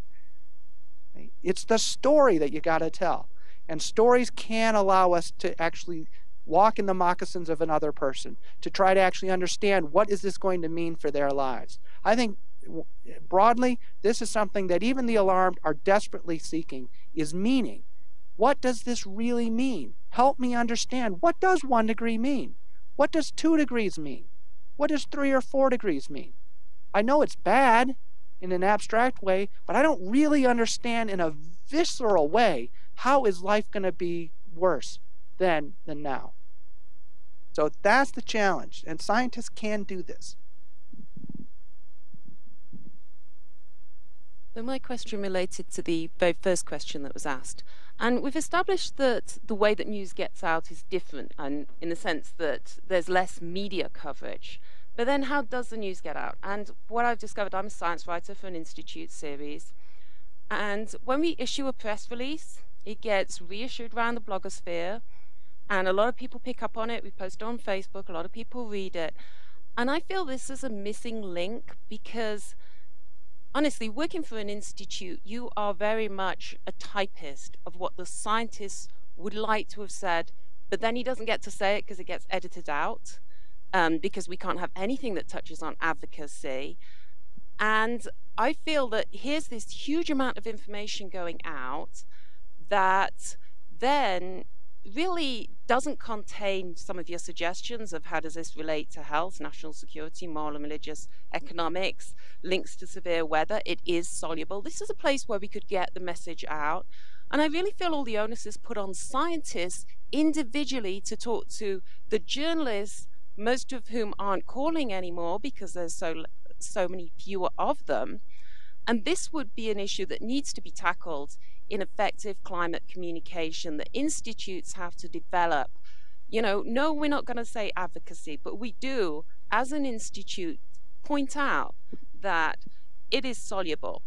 It's the story that you got to tell, and stories can allow us to actually walk in the moccasins of another person to try to actually understand what is this going to mean for their lives. I think broadly, this is something that even the alarmed are desperately seeking is meaning. What does this really mean? Help me understand. What does one degree mean? What does two degrees mean? What does three or four degrees mean? I know it's bad in an abstract way, but I don't really understand in a visceral way how is life going to be worse than, than now. So that's the challenge, and scientists can do this. So my question related to the very first question that was asked. And we've established that the way that news gets out is different, and in the sense that there's less media coverage. But then, how does the news get out? And what I've discovered, I'm a science writer for an institute series, and when we issue a press release, it gets reissued around the blogosphere, and a lot of people pick up on it. We post it on Facebook, a lot of people read it. And I feel this is a missing link because honestly, working for an institute, you are very much a typist of what the scientists would like to have said, but then he doesn't get to say it because it gets edited out um, because we can't have anything that touches on advocacy. And I feel that here's this huge amount of information going out that then really doesn't contain some of your suggestions of how does this relate to health, national security, moral and religious economics, links to severe weather. It is soluble. This is a place where we could get the message out. And I really feel all the onus is put on scientists individually to talk to the journalists, most of whom aren't calling anymore because there's so so many fewer of them. And this would be an issue that needs to be tackled in effective climate communication. that institutes have to develop. You know, no, we're not going to say advocacy, but we do, as an institute, point out that it is soluble.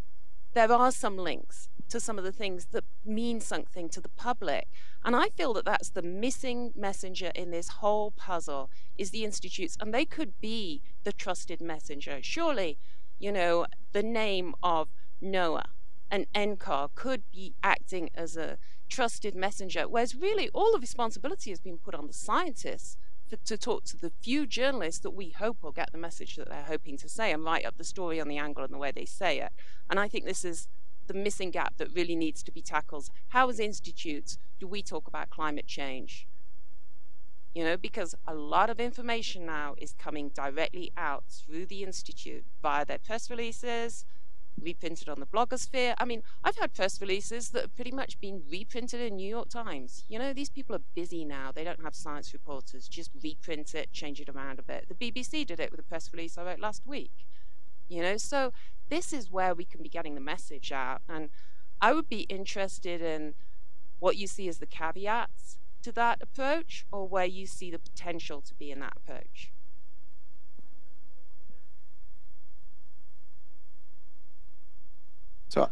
There are some links to some of the things that mean something to the public. And I feel that that's the missing messenger in this whole puzzle is the institutes, and they could be the trusted messenger. Surely, you know, the name of NOAA and NCAR could be acting as a trusted messenger, whereas really all the responsibility has been put on the scientists to talk to the few journalists that we hope will get the message that they're hoping to say and write up the story on the angle and the way they say it. And I think this is the missing gap that really needs to be tackled. How, as institutes, do we talk about climate change? You know, because a lot of information now is coming directly out through the institute via their press releases, reprinted on the blogosphere. I mean, I've had press releases that have pretty much been reprinted in New York Times. You know, these people are busy now. They don't have science reporters. Just reprint it, change it around a bit. The BBC did it with a press release I wrote last week. You know, so this is where we can be getting the message out. And I would be interested in what you see as the caveats to that approach or where you see the potential to be in that approach. So,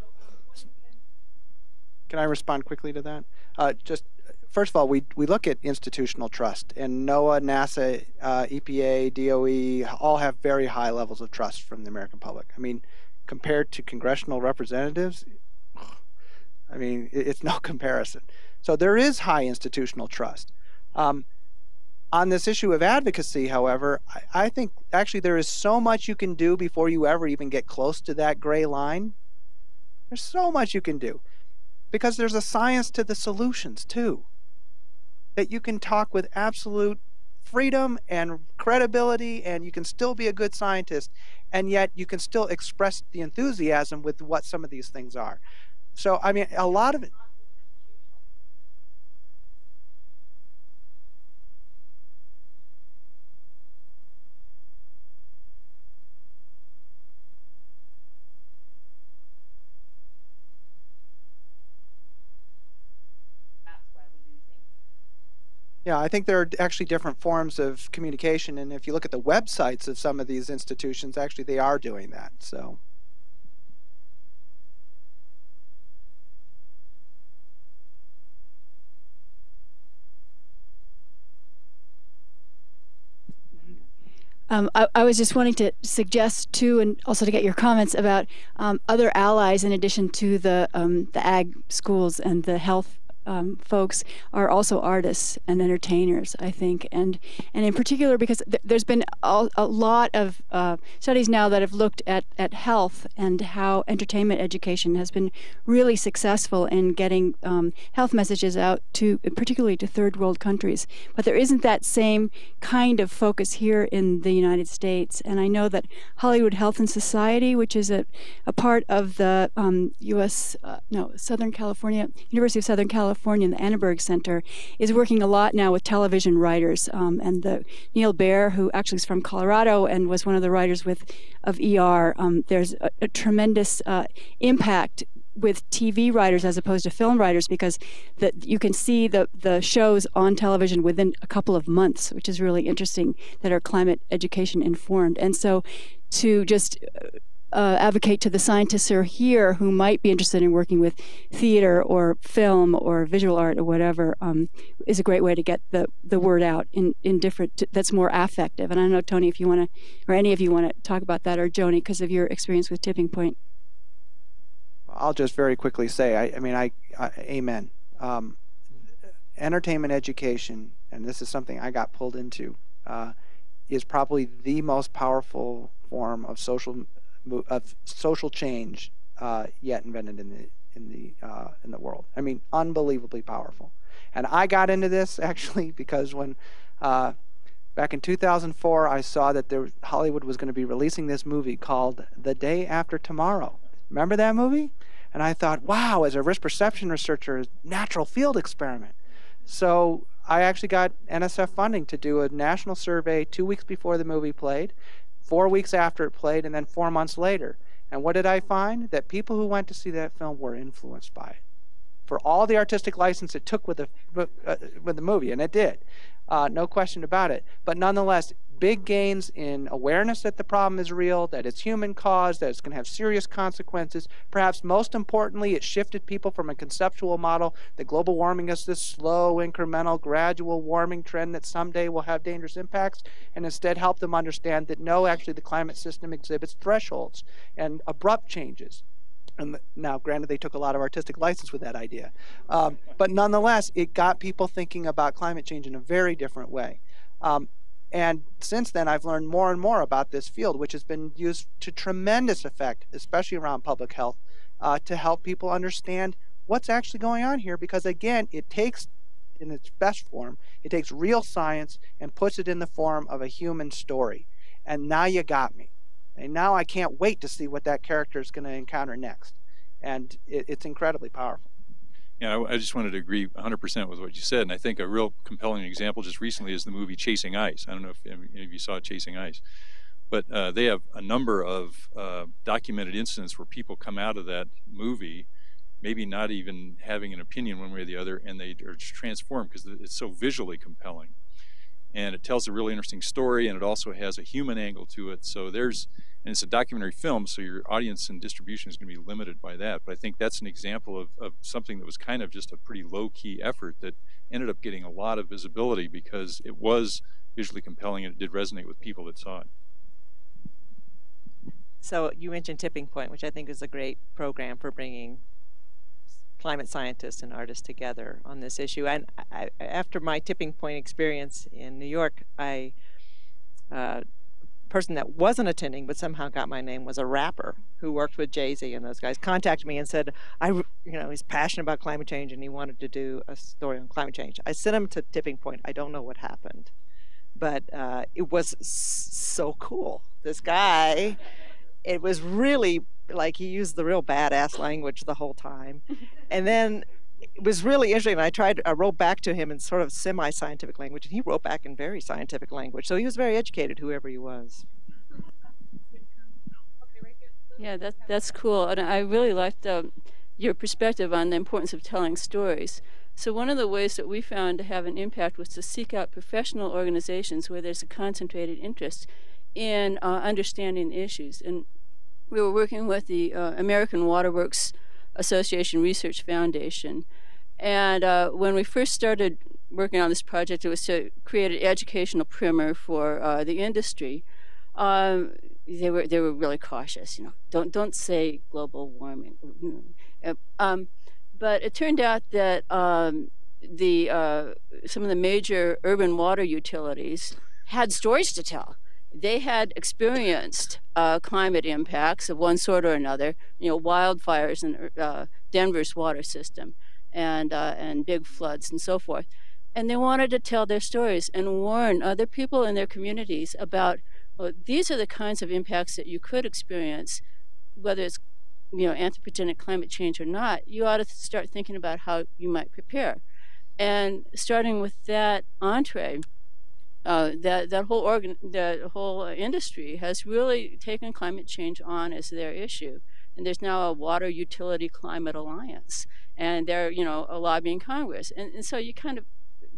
can I respond quickly to that? Uh, just first of all, we we look at institutional trust, and NOAA, NASA, uh, EPA, DOE all have very high levels of trust from the American public. I mean, compared to congressional representatives, I mean, it's no <laughs> comparison. So there is high institutional trust. Um, on this issue of advocacy, however, I, I think actually there is so much you can do before you ever even get close to that gray line. There's so much you can do because there's a science to the solutions too. That you can talk with absolute freedom and credibility, and you can still be a good scientist, and yet you can still express the enthusiasm with what some of these things are. So, I mean, a lot of it. Yeah, I think there are actually different forms of communication, and if you look at the websites of some of these institutions, actually they are doing that. So. Um, I, I, was just wanting to suggest too, and also to get your comments about um, other allies in addition to the um, the ag schools and the health um, folks are also artists and entertainers, I think, and and in particular because th- there's been a, a lot of uh, studies now that have looked at at health and how entertainment education has been really successful in getting um, health messages out to particularly to third world countries. But there isn't that same kind of focus here in the United States, and I know that Hollywood Health and Society, which is a, a part of the um, U.S. Uh, no Southern California University of Southern California California, the Annenberg Center, is working a lot now with television writers. Um, and the Neal Baer, who actually is from Colorado and was one of the writers with of ER, um, there's a, a tremendous uh, impact with TV writers as opposed to film writers because that you can see the the shows on television within a couple of months, which is really interesting that are climate education informed. And so to just uh, advocate to the scientists who are here who might be interested in working with theater or film or visual art or whatever um, is a great way to get the, the word out in, in different that's more affective. And i don't know tony if you want to or any of you want to talk about that or joni because of your experience with tipping point. I'll just very quickly say i, I mean I, I amen. Um, entertainment education and this is something i got pulled into uh, is probably the most powerful form of social of social change uh, yet invented in the in the uh, in the world. I mean, unbelievably powerful. And I got into this <laughs> actually because when uh, Back in 2004, I saw that there, Hollywood was going to be releasing this movie called The Day After Tomorrow. Remember that movie? And I thought, wow, as a risk perception researcher, natural field experiment. So I actually got NSF funding to do a national survey two weeks before the movie played, four weeks after it played, and then four months later. And what did I find? That people who went to see that film were influenced by it. For all the artistic license it took with the uh, with the movie, and it did, uh, no question about it. But nonetheless, big gains in awareness that the problem is real, that it's human caused, that it's going to have serious consequences. Perhaps most importantly, it shifted people from a conceptual model that global warming is this slow, incremental, gradual warming trend that someday will have dangerous impacts, and instead helped them understand that no, actually, the climate system exhibits thresholds and abrupt changes. And now, granted, they took a lot of artistic license with that idea. Um, but nonetheless, it got people thinking about climate change in a very different way. Um, and since then, I've learned more and more about this field, which has been used to tremendous effect, especially around public health, uh, to help people understand what's actually going on here. Because again, it takes, in its best form, it takes real science and puts it in the form of a human story. And now you got me. And now I can't wait to see what that character is going to encounter next. And it, it's incredibly powerful. Yeah, I, I just wanted to agree 100% with what you said. And I think a real compelling example just recently is the movie Chasing Ice. I don't know if any of you saw Chasing Ice. But uh, they have a number of uh, documented incidents where people come out of that movie maybe not even having an opinion one way or the other, and they are just transformed because it's so visually compelling and it tells a really interesting story and it also has a human angle to it. So there's and it's a documentary film so your audience and distribution is going to be limited by that. But i think that's an example of, of something that was kind of just a pretty low-key effort that ended up getting a lot of visibility because it was visually compelling and it did resonate with people that saw it. So you mentioned tipping point which i think is a great program for bringing climate scientists and artists together on this issue. And I, after my tipping point experience in New York, I uh, person that wasn't attending but somehow got my name was a rapper who worked with Jay Z and those guys contacted me and said I you know he's passionate about climate change and he wanted to do a story on climate change. I sent him to tipping point. I don't know what happened, but uh, it was so cool. This guy, it was really like he used the real badass language the whole time. <laughs> and then it was really interesting. I tried, I wrote back to him in sort of semi scientific language, and he wrote back in very scientific language. So he was very educated, whoever he was. Yeah, that, that's cool. And I really liked um, your perspective on the importance of telling stories. So, one of the ways that we found to have an impact was to seek out professional organizations where there's a concentrated interest in uh, understanding issues. And we were working with the uh, American Waterworks Association Research Foundation. And uh, when we first started working on this project, it was to create an educational primer for uh, the industry. Um, they were they were really cautious. You know, don't don't say global warming. Um, but it turned out that um, the uh, some of the major urban water utilities had stories to tell they had experienced uh, climate impacts of one sort or another, you know, wildfires in uh, Denver's water system and, uh, and big floods and so forth. And they wanted to tell their stories and warn other people in their communities about well, these are the kinds of impacts that you could experience, whether it's you know anthropogenic climate change or not. You ought to start thinking about how you might prepare. And starting with that entree, uh, that that whole organ that whole industry has really taken climate change on as their issue. And there's now a water utility climate alliance and they're you know lobbying congress. And, and so you kind of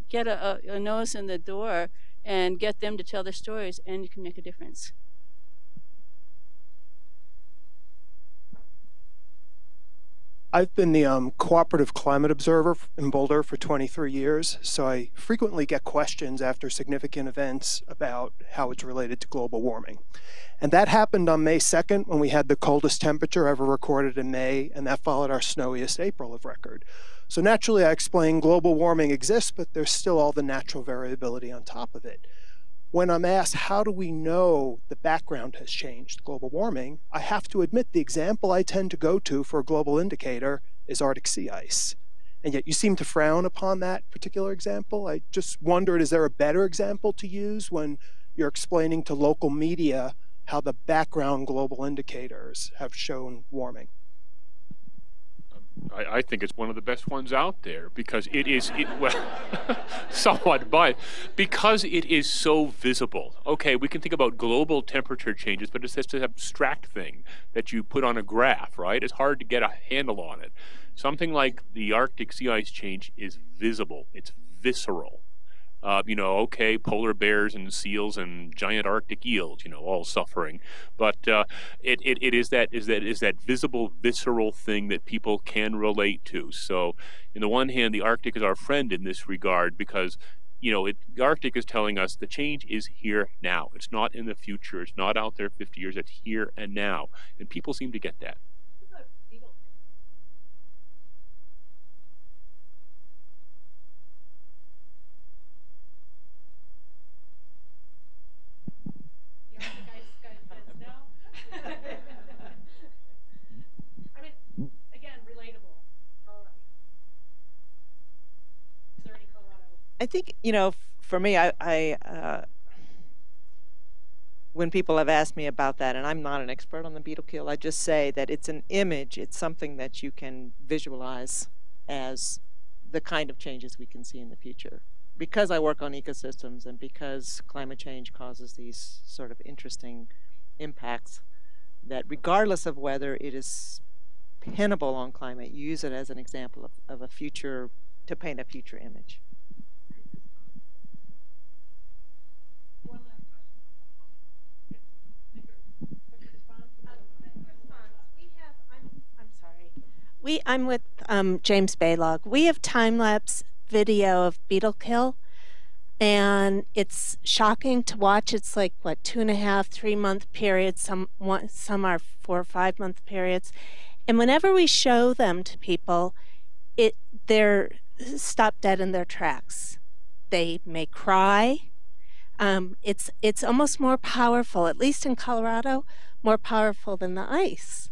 get a, a nose in the door and get them to tell their stories and you can make a difference I've been the um, cooperative climate observer in Boulder for 23 years, so I frequently get questions after significant events about how it's related to global warming. And that happened on May 2nd when we had the coldest temperature ever recorded in May, and that followed our snowiest April of record. So naturally, I explain global warming exists, but there's still all the natural variability on top of it when I'm asked how do we know the background has changed, global warming, I have to admit the example I tend to go to for a global indicator is Arctic sea ice. and yet you seem to frown upon that particular example. I just wondered is there a better example to use when you're explaining to local media how the background global indicators have shown warming? I, I, think it's one of the best ones out there because it is it, well <laughs> somewhat but because it is so visible. Okay we can think about global temperature changes but it's just an abstract thing that you put on a graph right? It's hard to get a handle on it. Something like the arctic sea ice change is visible. It's visceral uh, you know, okay, polar bears and seals and giant Arctic eels, you know, all suffering, but uh, it, it, it is that is that is that visible, visceral thing that people can relate to. So, in the one hand, the Arctic is our friend in this regard because you know, it, the Arctic is telling us the change is here now. It's not in the future. It's not out there 50 years. It's here and now, and people seem to get that. I think you know, for me, I, I uh, when people have asked me about that, and I'm not an expert on the beetle kill, I just say that it's an image. It's something that you can visualize as the kind of changes we can see in the future. Because I work on ecosystems and because climate change causes these sort of interesting impacts, that regardless of whether it is pinnable on climate, you use it as an example of, of a future, to paint a future image. We, I'm with um, James Balog. We have time lapse video of beetle kill, and it's shocking to watch. It's like what two and a half, three month periods. Some one, some are four or five month periods, and whenever we show them to people, it they're stopped dead in their tracks. They may cry. Um, it's it's almost more powerful, at least in Colorado, more powerful than the ice.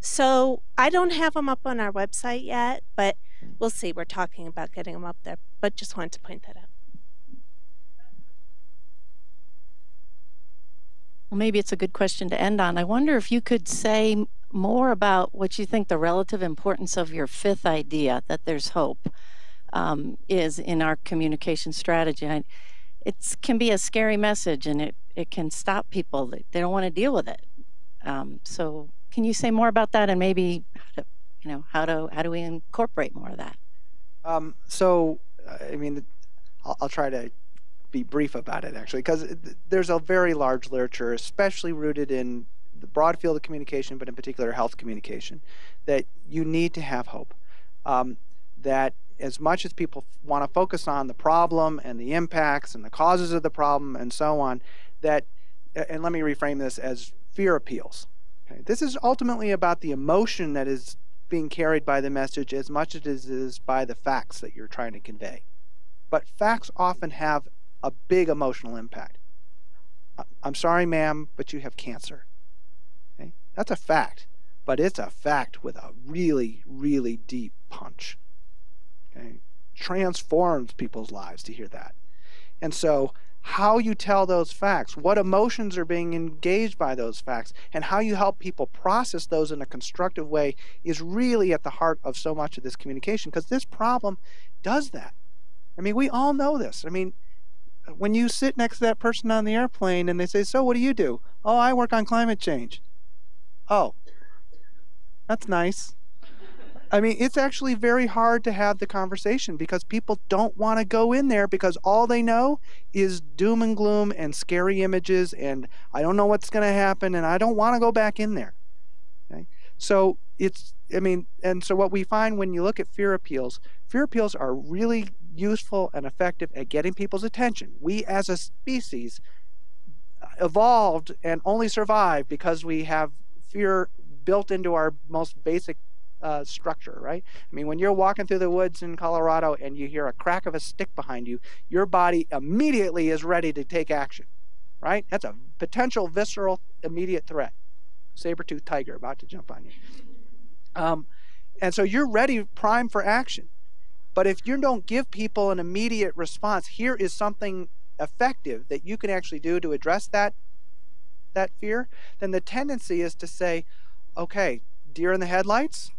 So I don't have them up on our website yet, but we'll see. We're talking about getting them up there, but just wanted to point that out. Well, maybe it's a good question to end on. I wonder if you could say more about what you think the relative importance of your fifth idea, that there's hope, um, is in our communication strategy. It can be a scary message and it, it can stop people. They don't want to deal with it. Um, so can you say more about that and maybe, you know, how do how do we incorporate more of that? Um, so, I mean, I'll, I'll, try to be brief about it actually, because there's a very large literature, especially rooted in the broad field of communication, but in particular health communication, that you need to have hope. Um, that as much as people want to focus on the problem and the impacts and the causes of the problem and so on, that, and let me reframe this as fear appeals. Okay? This is ultimately about the emotion that is being carried by the message as much as it is by the facts that you're trying to convey. But facts often have a big emotional impact. I'm sorry, ma'am, but you have cancer. Okay? That's a fact, but it's a fact with a really, really deep punch. Okay? Transforms people's lives to hear that. And so how you tell those facts, what emotions are being engaged by those facts, and how you help people process those in a constructive way is really at the heart of so much of this communication because this problem does that. I mean, we all know this. I mean, when you sit next to that person on the airplane and they say, So, what do you do? Oh, I work on climate change. Oh, that's nice. I mean, it's actually very hard to have the conversation because people don't want to go in there because all they know is doom and gloom and scary images and I don't know what's going to happen and I don't want to go back in there. Okay? So it's, I mean, and so what we find when you look at fear appeals, fear appeals are really useful and effective at getting people's attention. We as a species evolved and only survived because we have fear built into our most basic uh, structure, right? I mean, when you're walking through the woods in Colorado and you hear a crack of a stick behind you, your body immediately is ready to take action, right? That's a potential visceral immediate threat. Saber-toothed tiger about to jump on you. Um, And so you're ready, prime for action. But if you don't give people an immediate response, here is something effective that you can actually do to address that that fear, then the tendency is to say, okay, deer in the headlights,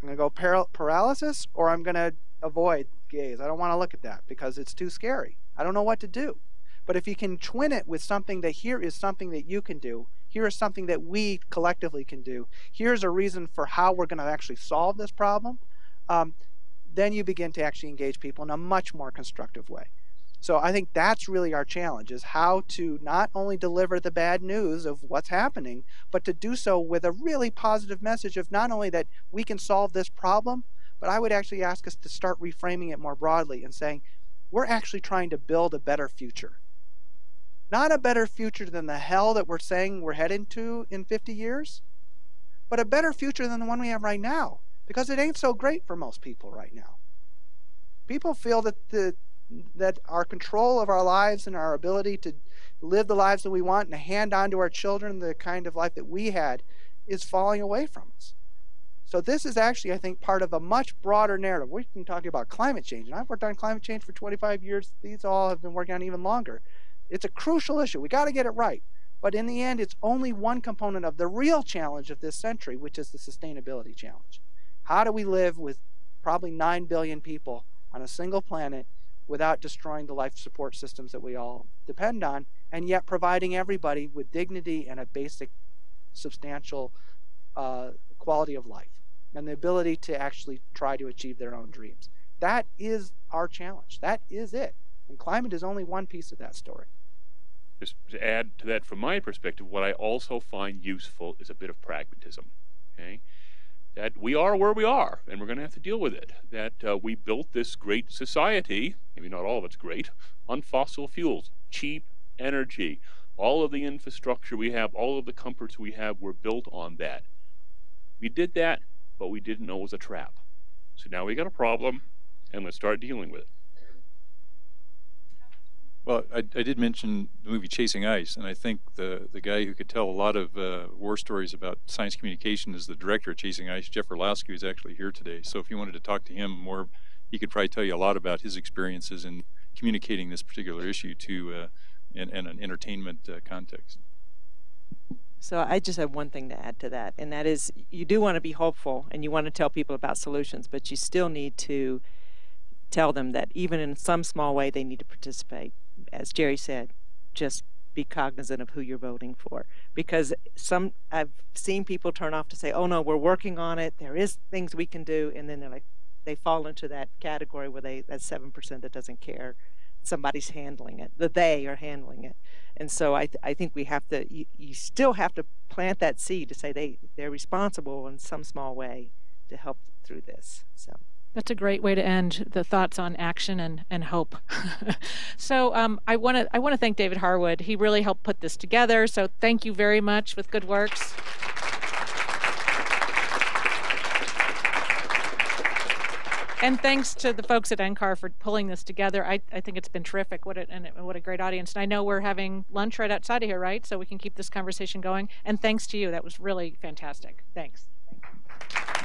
I'm going to go paral- paralysis or I'm going to avoid gaze. I don't want to look at that because it's too scary. I don't know what to do. But if you can twin it with something that here is something that you can do, here is something that we collectively can do, here's a reason for how we're going to actually solve this problem, um, then you begin to actually engage people in a much more constructive way. So I think that's really our challenge is how to not only deliver the bad news of what's happening, but to do so with a really positive message of not only that we can solve this problem, but I would actually ask us to start reframing it more broadly and saying, we're actually trying to build a better future. Not a better future than the hell that we're saying we're heading to in 50 years, but a better future than the one we have right now, because it ain't so great for most people right now. People feel that the that our control of our lives and our ability to live the lives that we want and to hand on to our children the kind of life that we had is falling away from us. So this is actually, I think, part of a much broader narrative. We've been talking about climate change, and I've worked on climate change for 25 years. These all have been working on even longer. It's a crucial issue. We got to get it right. But in the end, it's only one component of the real challenge of this century, which is the sustainability challenge. How do we live with probably 9 billion people on a single planet without destroying the life support systems that we all depend on, and yet providing everybody with dignity and a basic, substantial uh, quality of life and the ability to actually try to achieve their own dreams. That is our challenge. That is it. And climate is only one piece of that story. Just to add to that from my perspective, what I also find useful is a bit of pragmatism. Okay? That we are where we are, and we're going to have to deal with it. That uh, we built this great society, maybe not all of it's great, on fossil fuels, cheap energy. All of the infrastructure we have, all of the comforts we have were built on that. We did that, but we didn't know it was a trap. So now we got a problem, and let's start dealing with it. Well, I, I, did mention the movie Chasing Ice, and I think the the guy who could tell a lot of uh, war stories about science communication is the director of Chasing Ice, Jeff Orlowski, who's actually here today. So if you wanted to talk to him more, he could probably tell you a lot about his experiences in communicating this particular issue to uh, in, in, an entertainment uh, context. So I just have one thing to add to that, and that is you do want to be hopeful and you want to tell people about solutions, but you still need to tell them that even in some small way they need to participate as Jerry said, just be cognizant of who you're voting for because some I've seen people turn off to say, "Oh no, we're working on it. There is things we can do," and then they're like, they fall into that category where they that seven percent that doesn't care. Somebody's handling it. The they are handling it, and so I th- I think we have to. You, you still have to plant that seed to say they they're responsible in some small way to help through this. So. That's a great way to end the thoughts on action and, and hope. <laughs> so um, I want to I want to thank David Harwood. He really helped put this together. So thank you very much with Good Works. And thanks to the folks at NCAR for pulling this together. I, I think it's been terrific. What a, and what a great audience. And I know we're having lunch right outside of here, right? So we can keep this conversation going. And thanks to you. That was really fantastic. Thanks. Thank